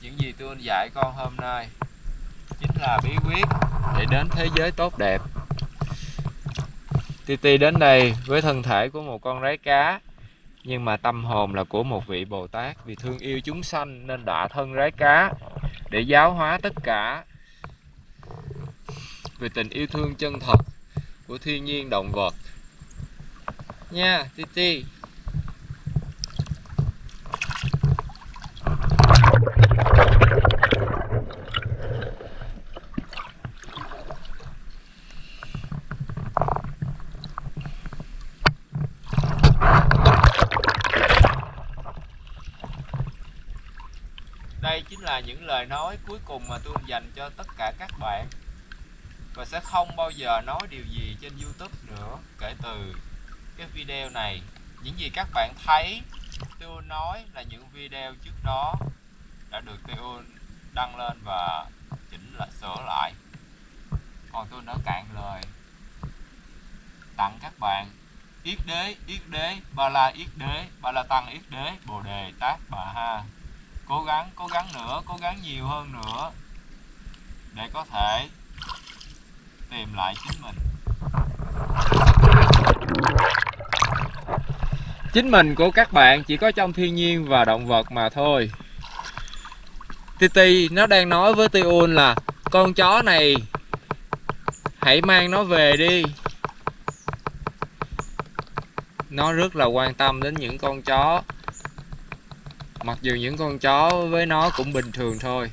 những gì tôi dạy con hôm nay. Chính là bí quyết để đến thế giới tốt đẹp. Titi đến đây với thân thể của một con rái cá, nhưng mà tâm hồn là của một vị Bồ Tát vì thương yêu chúng sanh nên đã thân rái cá để giáo hóa tất cả về tình yêu thương chân thật của thiên nhiên động vật nha Titi đây chính là những lời nói cuối cùng mà tôi dành cho tất cả các bạn. Và sẽ không bao giờ nói điều gì trên youtube nữa, kể từ cái video này, những gì các bạn thấy, tôi nói là những video trước đó đã được tôi đăng lên và chỉnh lại sửa lại. Còn tôi đã cạn lời, tặng các bạn yết đế yết đế, ba la yết đế, ba la tăng yết đế, bồ đề, tát, bà ha. Cố gắng cố gắng nữa, cố gắng nhiều hơn nữa để có thể tìm lại chính mình chính mình của các bạn chỉ có trong thiên nhiên và động vật mà thôi. Titi, nó đang nói với Tiun là, con chó này, hãy mang nó về đi. Nó rất là quan tâm đến những con chó. Mặc dù những con chó với nó cũng bình thường thôi.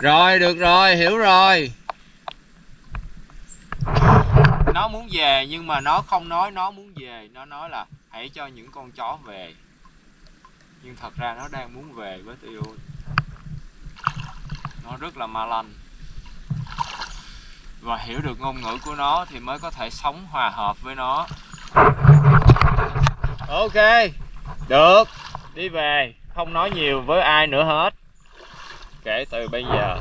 Rồi, được rồi, hiểu rồi nó muốn về, nhưng mà nó không nói, nó muốn về. Nó nói là hãy cho những con chó về. Nhưng thật ra nó đang muốn về với tiêu nó rất là ma lanh. Và hiểu được ngôn ngữ của nó thì mới có thể sống hòa hợp với nó. Ok, được. Đi về. Không nói nhiều với ai nữa hết. Kể từ bây giờ.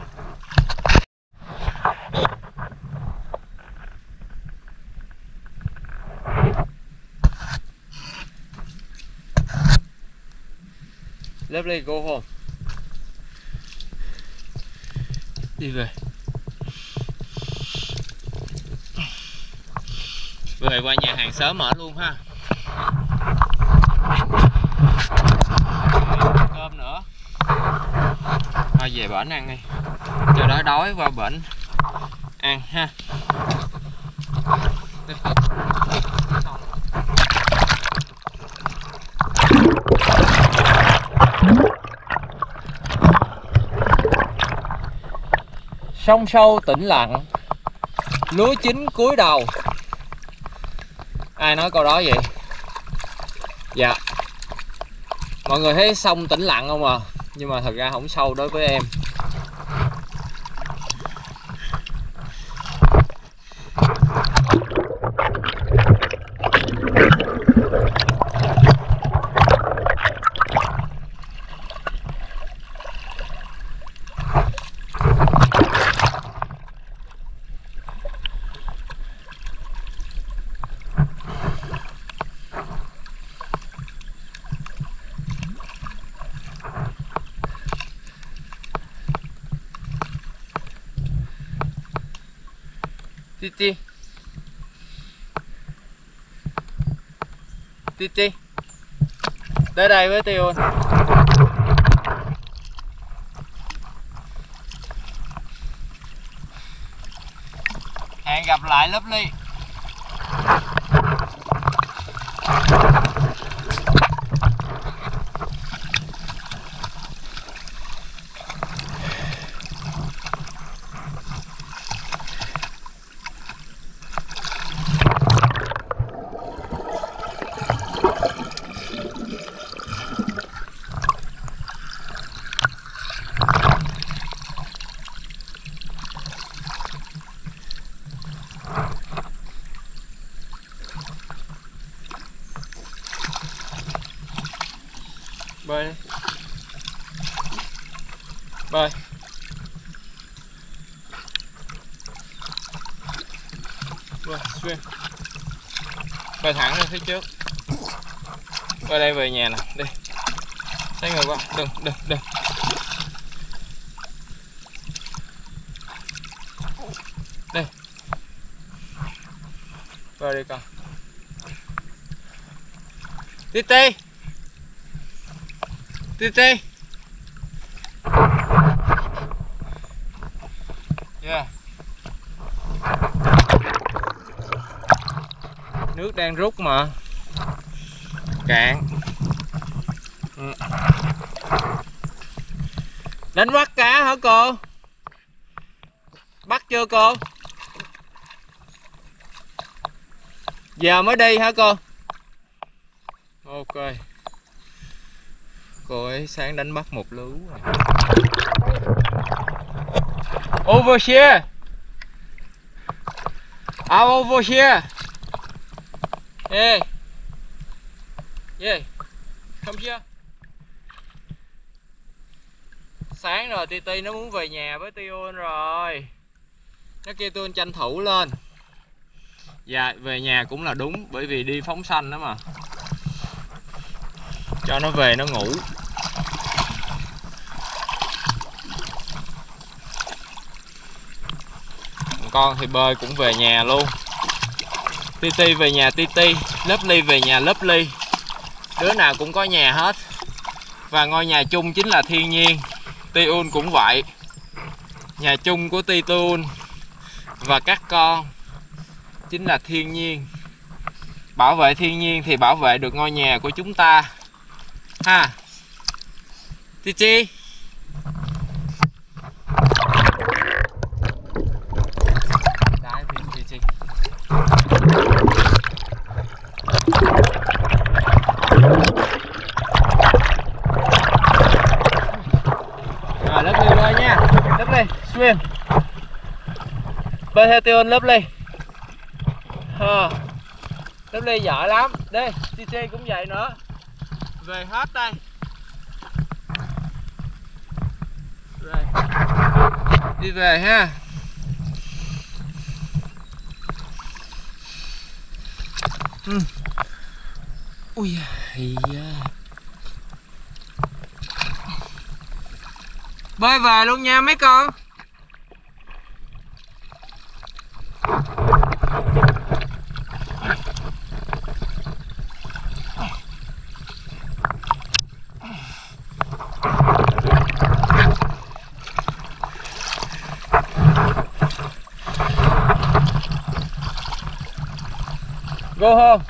Lovely, go home. Đi về. Về qua nhà hàng sớm ở luôn ha. Cơm nữa. Thôi về bển ăn đi. Cho đói đói qua bển ăn ha. Đi. Sông sâu tĩnh lặng lúa chín cúi đầu. Ai nói câu đó vậy? Dạ. Mọi người thấy sông tĩnh lặng không à nhưng mà thật ra không sâu đối với em Titi Titi. Tới đây với Tiêu. Hẹn gặp lại lớp ly. Phía trước. Qua đây về nhà nè, đi. Thấy người qua đừng đừng đừng. Đi. Bơi đi con. Titi Titi Yeah Nước đang rút mà Cạn ừ. Đánh bắt cá hả cô? Bắt chưa cô? Giờ mới đi hả cô? Ok Cô ấy sáng đánh bắt một lú rồi Over here Out over here Hey. Yeah. Come here. Sáng rồi Titi nó muốn về nhà với Tion rồi. Nó kêu Tion tranh thủ lên. Dạ về nhà cũng là đúng, bởi vì đi phóng sanh đó mà. Cho nó về nó ngủ. Còn con thì bơi cũng về nhà luôn. Titi về nhà Titi Lớp ly về nhà lớp ly. Đứa nào cũng có nhà hết. Và ngôi nhà chung chính là thiên nhiên. Tiun cũng vậy. Nhà chung của Tiun Và các con Chính là thiên nhiên. Bảo vệ thiên nhiên thì bảo vệ được ngôi nhà của chúng ta. Ha. Titi viên Titi Rồi lớp ly bơi nha Lớp ly swim tiêu lên lớp ly à, ờ, Lớp ly giỏi lắm. Đây tc cũng vậy nữa. Về hết đây. Rồi Đi về ha. Ừ. Ui da. Bơi về luôn nha mấy con. Go home.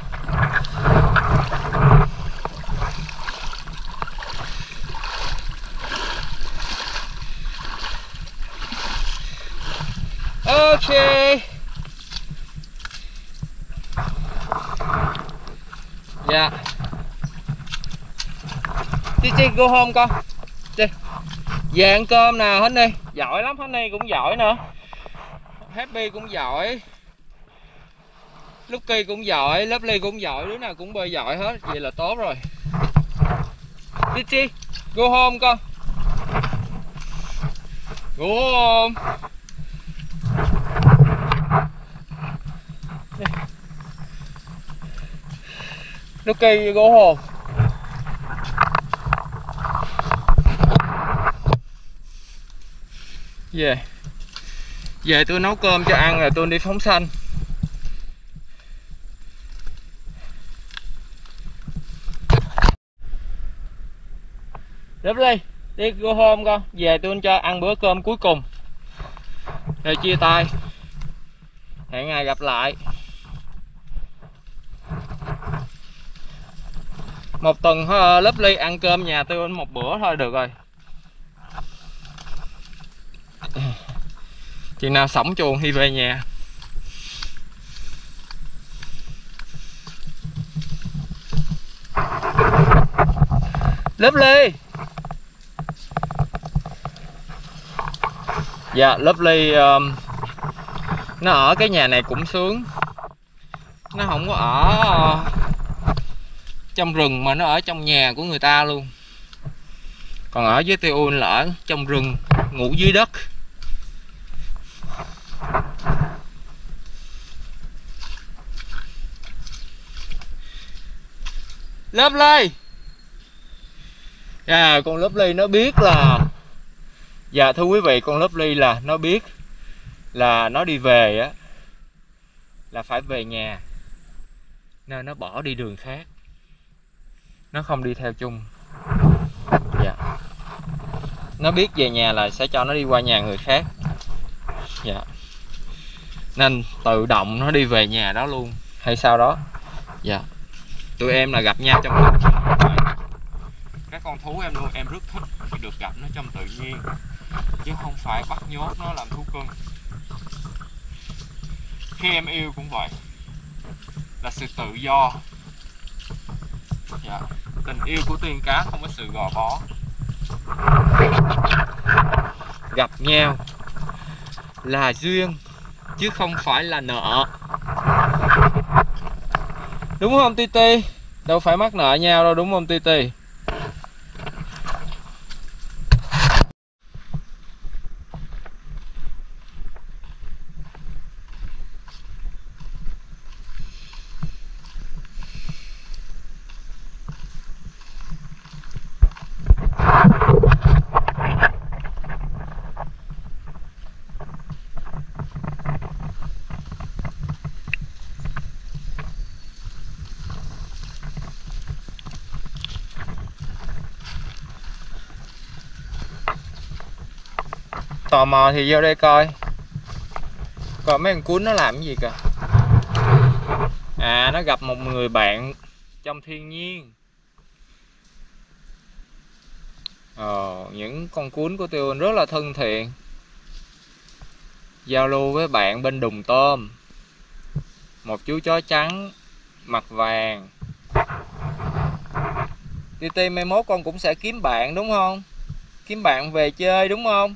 Okay. Dạ. Chi Chi go home con. Đi. Về ăn cơm nào hết đi. Giỏi lắm hết đi cũng giỏi nữa. Happy cũng giỏi lúc kỳ cũng giỏi, lớp ly cũng giỏi, đứa nào cũng bơi giỏi hết, vậy là tốt rồi. đi Chi, go home con. Go home. Lucky go home. Về. Về tôi nấu cơm cho ăn rồi tôi đi phóng sanh. Đếp đi, đi go home con, về tôi cho ăn bữa cơm cuối cùng. Rồi chia tay. Hẹn ngày gặp lại. Một tuần ờ, lớp ly ăn cơm nhà tôi một bữa thôi được rồi. chị nào sống chuồng thì về nhà. Lớp ly. Dạ, Lovely um, nó ở cái nhà này cũng sướng. Nó không có ở uh, trong rừng mà nó ở trong nhà của người ta luôn. Còn ở với tiêu là ở trong rừng, ngủ dưới đất. Lovely. À, con Lovely nó biết là Dạ thưa quý vị, con Lovely là nó biết là nó đi về á, là phải về nhà, nên nó bỏ đi đường khác. Nó không đi theo chung. Dạ. Nó biết về nhà là sẽ cho nó đi qua nhà người khác. Dạ. Nên tự động nó đi về nhà đó luôn. Hay sao đó? Dạ. Tụi em là gặp nhau trong tự các con thú em luôn, em rất thích khi được gặp nó trong tự nhiên chứ không phải bắt nhốt nó làm thú cưng. Khi em yêu cũng vậy. Là sự tự do. Dạ. tình yêu của tiên cá không có sự gò bó. Gặp nhau là duyên, chứ không phải là nợ. Đúng không Titi đâu phải mắc nợ nhau đâu, đúng không Titi tò mò thì vô đây coi. Còn mấy con cuốn nó làm cái gì kìa? À nó gặp một người bạn trong thiên nhiên. Ờ, những con cuốn của tiêu rất là thân thiện. Giao lưu với bạn bên đùng tôm. Một chú chó trắng mặt vàng. Ti ti mai mốt con cũng sẽ kiếm bạn đúng không? Kiếm bạn về chơi đúng không?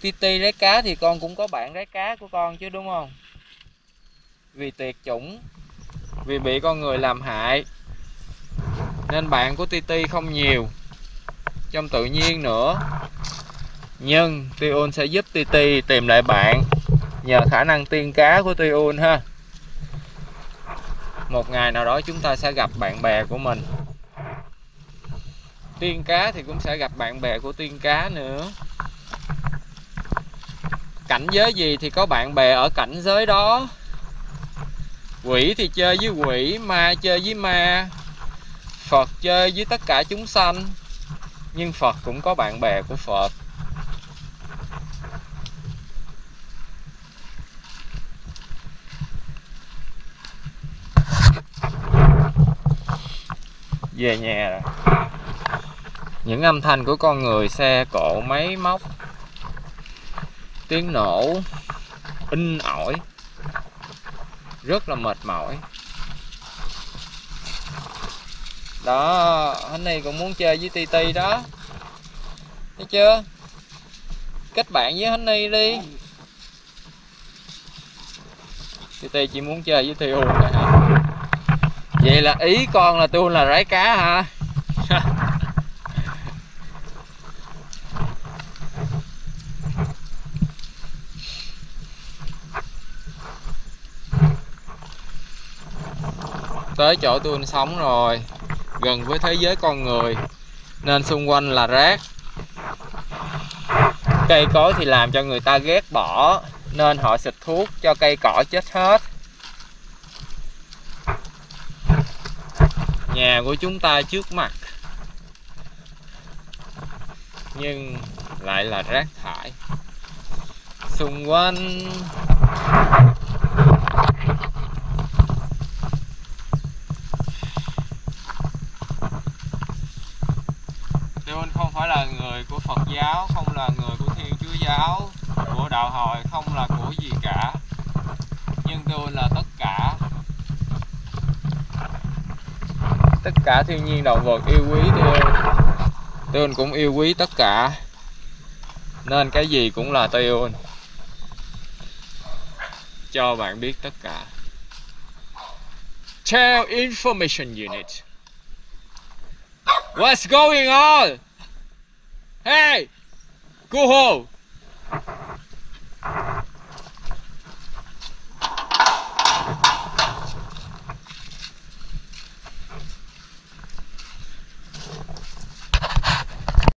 Ti ti rái cá thì con cũng có bạn rái cá của con chứ đúng không? Vì tuyệt chủng vì bị con người làm hại nên bạn của TT không nhiều. Trong tự nhiên nữa. Nhưng Tiun sẽ giúp Titi tìm lại bạn nhờ khả năng tiên cá của Tiun ha. Một ngày nào đó chúng ta sẽ gặp bạn bè của mình. Tiên cá thì cũng sẽ gặp bạn bè của tiên cá nữa. Cảnh giới gì thì có bạn bè ở cảnh giới đó. Quỷ thì chơi với quỷ, ma chơi với ma phật chơi với tất cả chúng sanh, nhưng phật cũng có bạn bè của phật. Về nhà rồi. Những âm thanh của con người xe cộ máy móc, tiếng nổ, in ỏi, rất là mệt mỏi. Đó anh này cũng muốn chơi với ti ti đó. Thấy chưa? Kết bạn với anh này đi. Ti ti chỉ muốn chơi với Tiêu nè hả? Vậy là ý con là Tiêu là rái cá hả? Tới chỗ tôi sống rồi gần với thế giới con người, nên xung quanh là rác. Cây cối thì làm cho người ta ghét bỏ, nên họ xịt thuốc cho cây cỏ chết hết. Nhà của chúng ta trước mặt, nhưng lại là rác thải. Xung quanh Leon không phải là người của Phật giáo, không là người của Thiên Chúa giáo, của đạo hồi, không là của gì cả. Nhưng tôi là tất cả. Tất cả thiên nhiên động vật yêu quý tôi. Tôi cũng yêu quý tất cả. Nên cái gì cũng là tôi. Cho bạn biết tất cả. Tell Information Unit. What's going on? Hey! Go home!